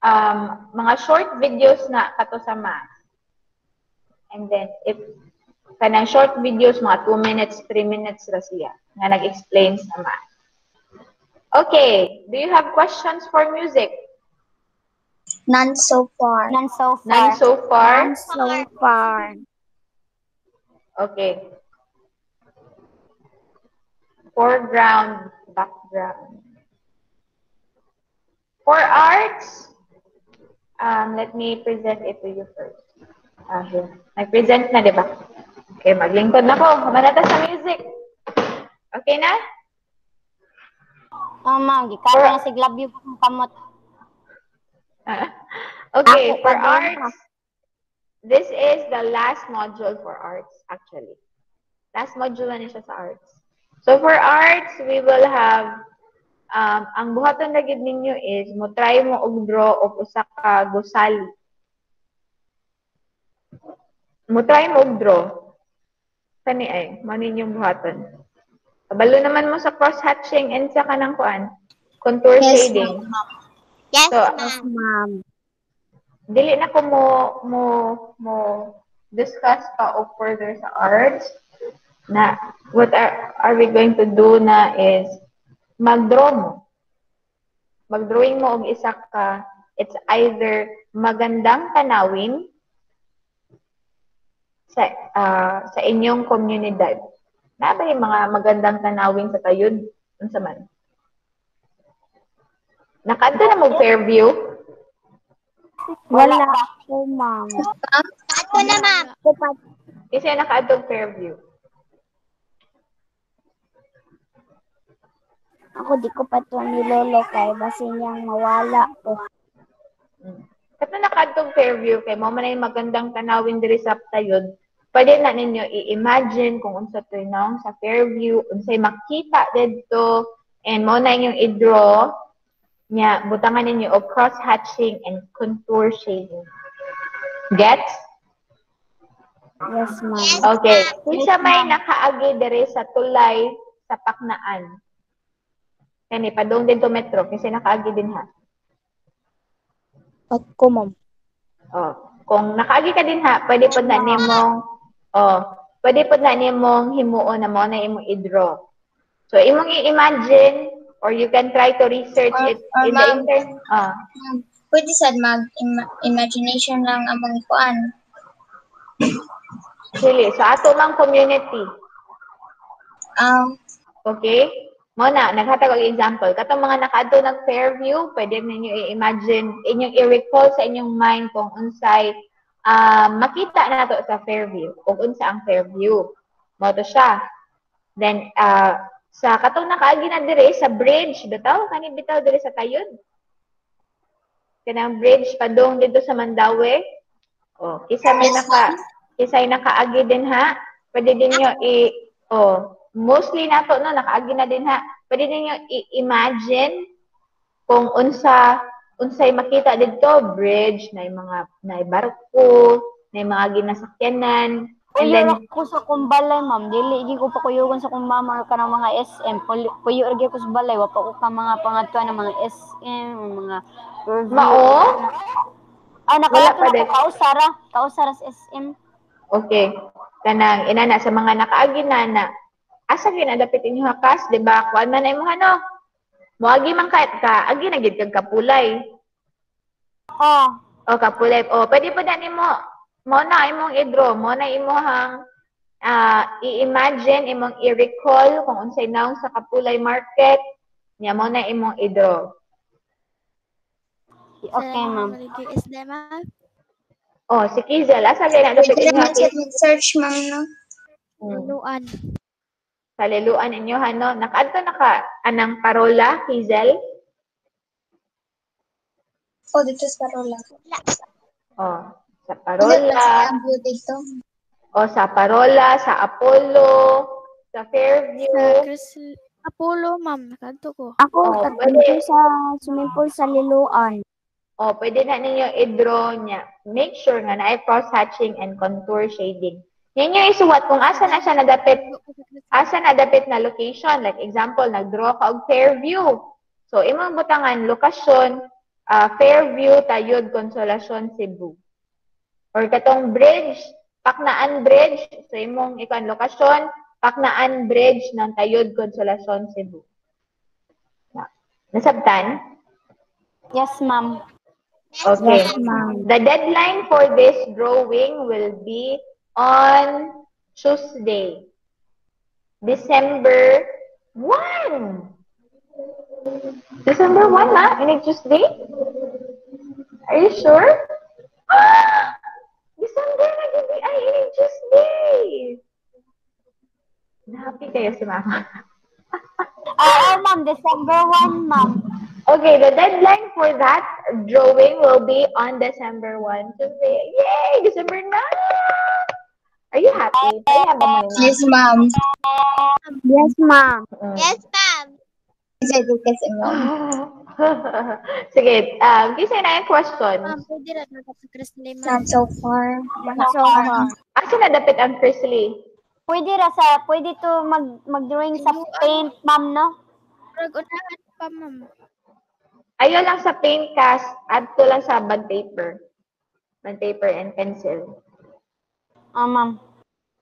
Um, mga short videos na kato sa math. And then, if kanang short videos, mga 2 minutes, 3 minutes ra siya, nga nag-explain sa math. Okay, do you have questions for music? None so far. None so far. None so far? None so far. Okay. Foreground, background. For arts, um, let me present it to you first. Ah, here. Nag-present na, di ba? Okay, maglingkod na ko. Manata sa music. Okay na? Oh, ma'am, gikata na si Glabyo kung kamot. okay, Ako for arts, this is the last module for arts, actually. Last module na siya sa arts. So for arts, we will have, um, ang buhaton na gid ninyo is, mo try mo og draw og usa ka gusali. Mo try mo og draw. Kani ay, mo ninyong buhaton. Kabalo naman mo sa cross-hatching and sa kanang kuan, contour Yes, shading. Yes, So, Yes, ma'am. ma'am. dili na ko mo mo mo discuss pa o further sa arts na what are, are we going to do na is mag-draw mo. Mag-drawing mo og isa ka it's either magandang tanawin sa ah, sa inyong komunidad. Na ba yung mga magandang tanawin sa tayod? Unsa man? Nakadto na mo Fairview? Wala po, ma'am. Ato na, ma'am. Kasi nakaadtong Fairview. ako di ko pa to ni Lolo kay basi niyang mawala po. Kato nakadtong Fairview kay mo man ay magandang tanawin diri sa Tayod. Pwede na ninyo i-imagine kung unsa to nang sa Fairview, unsay makita didto, And mo na inyong i-draw nya butangan ninyo og cross hatching and contour shading. Gets? Yes, ma'am. Okay. Unsa may nakaagi diri sa tulay sa paknaan? Kani padung din to metro kasi nakaagi din ha. Ako, ma'am. Oh, kung nakaagi ka din ha, pwede pod na nimong oh, pwede pod na nimong himuon na mo na imong i-draw. So imong i-imagine or you can try to research Or- it or in the internet. Ah, Pwede sad mag ima- imagination lang among kuan. Dili, sa ato mang community. Um, Okay? Mo na, naghatag og example. Katong mga nakaadto ng Fairview, pwede ninyo i-imagine, inyong i-recall sa inyong mind kung unsay ah, makita na to sa Fairview, kung unsa ang Fairview. Mo to siya. Then, ah, sa katong nakaagi na dire sa bridge, bitaw, kani bitaw dire sa Tayod. Kanang bridge padung dito sa Mandawi. Oh, kisa may naka kisay nakaagi din ha. Pwede din nyo i oh, mostly nato no nakaagi na din ha. Pwede din nyo i-imagine kung unsa unsay makita dito bridge na mga na barko, na mga ginasakyanan. And Kuyo then ra ko sa kumbalay, ma'am. Dili gi ko pa kuyugan sa kumbama ka ng mga SM. Kuyo gyud ko sa balay, wa pa ko ka mga pangadtuan ng mga SM, mga review. Mao? Ah, pa na ko kausara, kausara sa SM. Okay. Kanang inana sa mga nakaagi na na asa gyud dapit inyo hakas, di ba? Kuan man na imong ano? Moagi man ka ka agi na gid kag kapulay. Oh, O kapulay. O pwede pa na nimo mo na imong i-draw, mo na imong ah i-imagine imong i-recall kung unsay naong sa kapulay market. Nya mo na imong i-draw. okay, ma'am. Is there, ma'am? O si Kizel, asa gyud na dapit pwede inyo naman sad mag-search ma'am no. Hmm. Luan. Sa liluan inyo no. Nakaadto na ka anang parola, Kizel? Oh, dito sa parola. O, sa parola. dito. O sa Parola, sa Apollo, sa Fairview. Sa Chris Apollo, ma'am. Nakanto ko. Ako, Oh, pwede. sa swimming pool sa Liloan. O, pwede na ninyo i-draw niya. Make sure nga na ay cross-hatching and contour shading. Yan yung isuwat kung asa na siya nadapit, asa nadapit na location. Like example, nag-draw ka og Fairview. So, imong butangan, lokasyon, ah, Fairview, Tayod, Consolacion, Cebu. Or katong bridge, Paknaan Bridge. So, imong ikan lokasyon, Paknaan Bridge ng Tayod, Consolacion, Cebu. Na- Nasabtan? Yes, ma'am. Okay. Yes, ma'am. The deadline for this drawing will be on Tuesday, December 1. December 1, ma? Ini Tuesday? Are you sure? December na gini ay ini Tuesday. Happy kayo si mama. Ah, oh, ma'am. December 1, ma'am. Okay, the deadline for that drawing will be on December 1. Tuesday. Yay! December na! Are you happy? Yun? Yes, ma'am. Yes, ma'am. Mm. Yes, ma'am. Kasi ma'am. Sige, um, kasi na yung questions. Ma'am, pwede rin na sa Chrisley, ma'am. So far. Not so far. Asa na dapit ang Chrisley? Pwede ra sa, pwede to mag, mag-drawing sa paint, ma'am, no? Pag unahan pa, ma'am. Ayaw lang sa paint cast, add to lang sa bond paper. Bond paper and pencil. Ah, ma'am.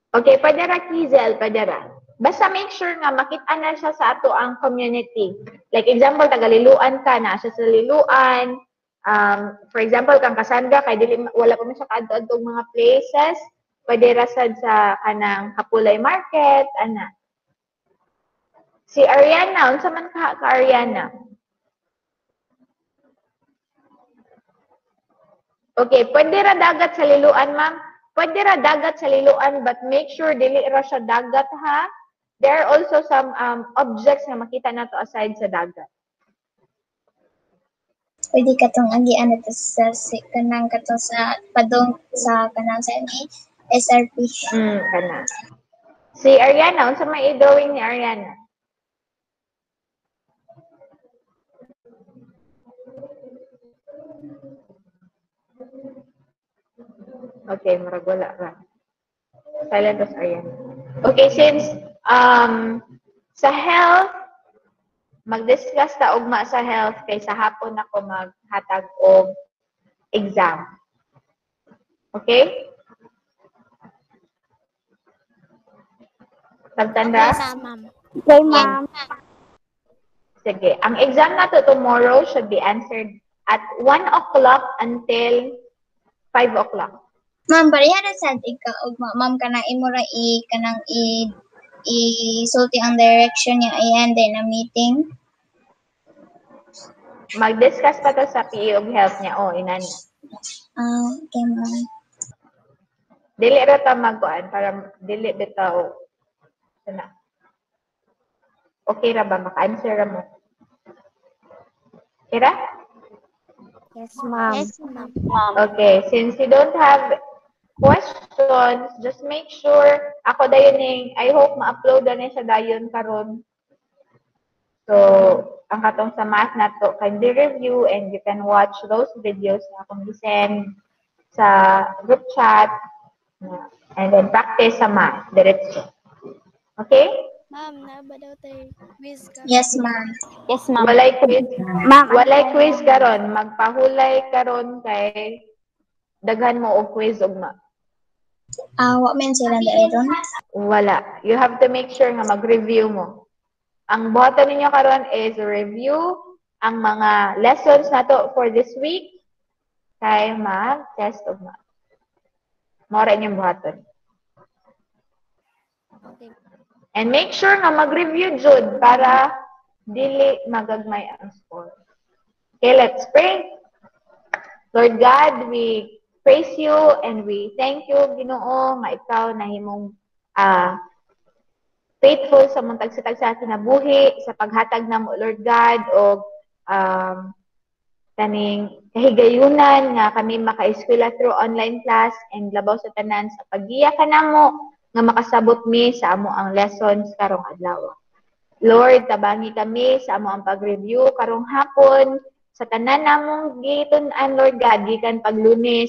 Okay, pwede ra Kizel, pwede ra. Basta make sure nga makita na siya sa ato ang community. Like example, tagaliluan ka na siya sa liluan. Um, for example, kang Cassandra, kay dili wala pa man siya kaadto mga places. Pwede ra sad sa kanang Kapulay Market, ana. Si Ariana, unsa man ka, ka Ariana? Okay, pwede ra dagat sa liluan, ma'am. Pwede ra dagat sa liluan, but make sure dili ra siya dagat, ha? There are also some um, objects na makita nato aside sa dagat. Pwede ka tong agian ito sa si, kanang kato sa padong sa kanang sa ni SRP. Mm, kana. Si Ariana, unsa may i-drawing ni Ariana? Okay, marag wala ra. Silent as Arian. Okay, since um sa health, mag-discuss ta ugma sa health kay sa hapon ako maghatag og exam. Okay? Pagtanda? ma'am. Okay, ma'am. Sige. Ang exam nato tomorrow should be answered at 1 o'clock until 5 o'clock. Ma'am, pareha ra sad ika og ma- ma'am kanang imo ra i kanang i i sulti ang direction niya ayan din na meeting. Mag-discuss pa to sa PE og health niya. Oh, inan. Ah, okay, ma'am. Dili ra ta magkuan para dili bitaw. Sana. Okay ra ba? Maka-answer ra mo. Okay ra? Yes, ma'am. Yes, ma'am. Okay, since you don't have questions, just make sure ako dayon ning I hope ma-upload na siya dayon karon. So, ang katong sa math nato kindly review and you can watch those videos na akong send sa group chat and then practice sa math diretso. Okay? Ma'am, na ba daw tayo quiz ka? Yes, ma'am. Yes, ma'am. Walay quiz. Ma'am, Walay quiz karon, magpahulay karon kay daghan mo og quiz ugma. Ah, what men sila dairon? Wala. You have to make sure nga mag-review mo. Ang buhaton ninyo karon is review ang mga lessons nato for this week kay mag-test of math. Mora inyong buhaton. Okay. And make sure nga mag-review jud para dili magagmay ang score. Okay, let's pray. Lord God, we praise you and we thank you, Ginoo, nga ikaw na himong ah faithful sa mong tagsitag sa kinabuhi, sa paghatag na mo, Lord God, o um, kaning kahigayunan nga kami maka-eskwela through online class and labaw sa tanan sa paggiya ka namo nga makasabot mi sa amo ang lessons karong adlaw. Lord, tabangi kami sa amo ang pag-review karong hapon sa tanan namong gitun-an Lord God gikan paglunes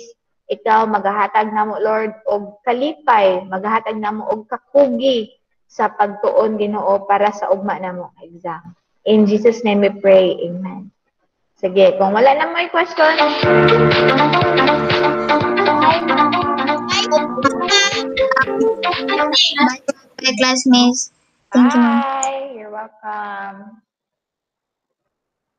ikaw magahatag namo Lord og kalipay, magahatag namo og kakugi sa pagtuon Ginoo para sa ugma namo exam. In Jesus name we pray. Amen. Sige, kung wala na may question, Bye, classmates. Thank you, bye. You're welcome.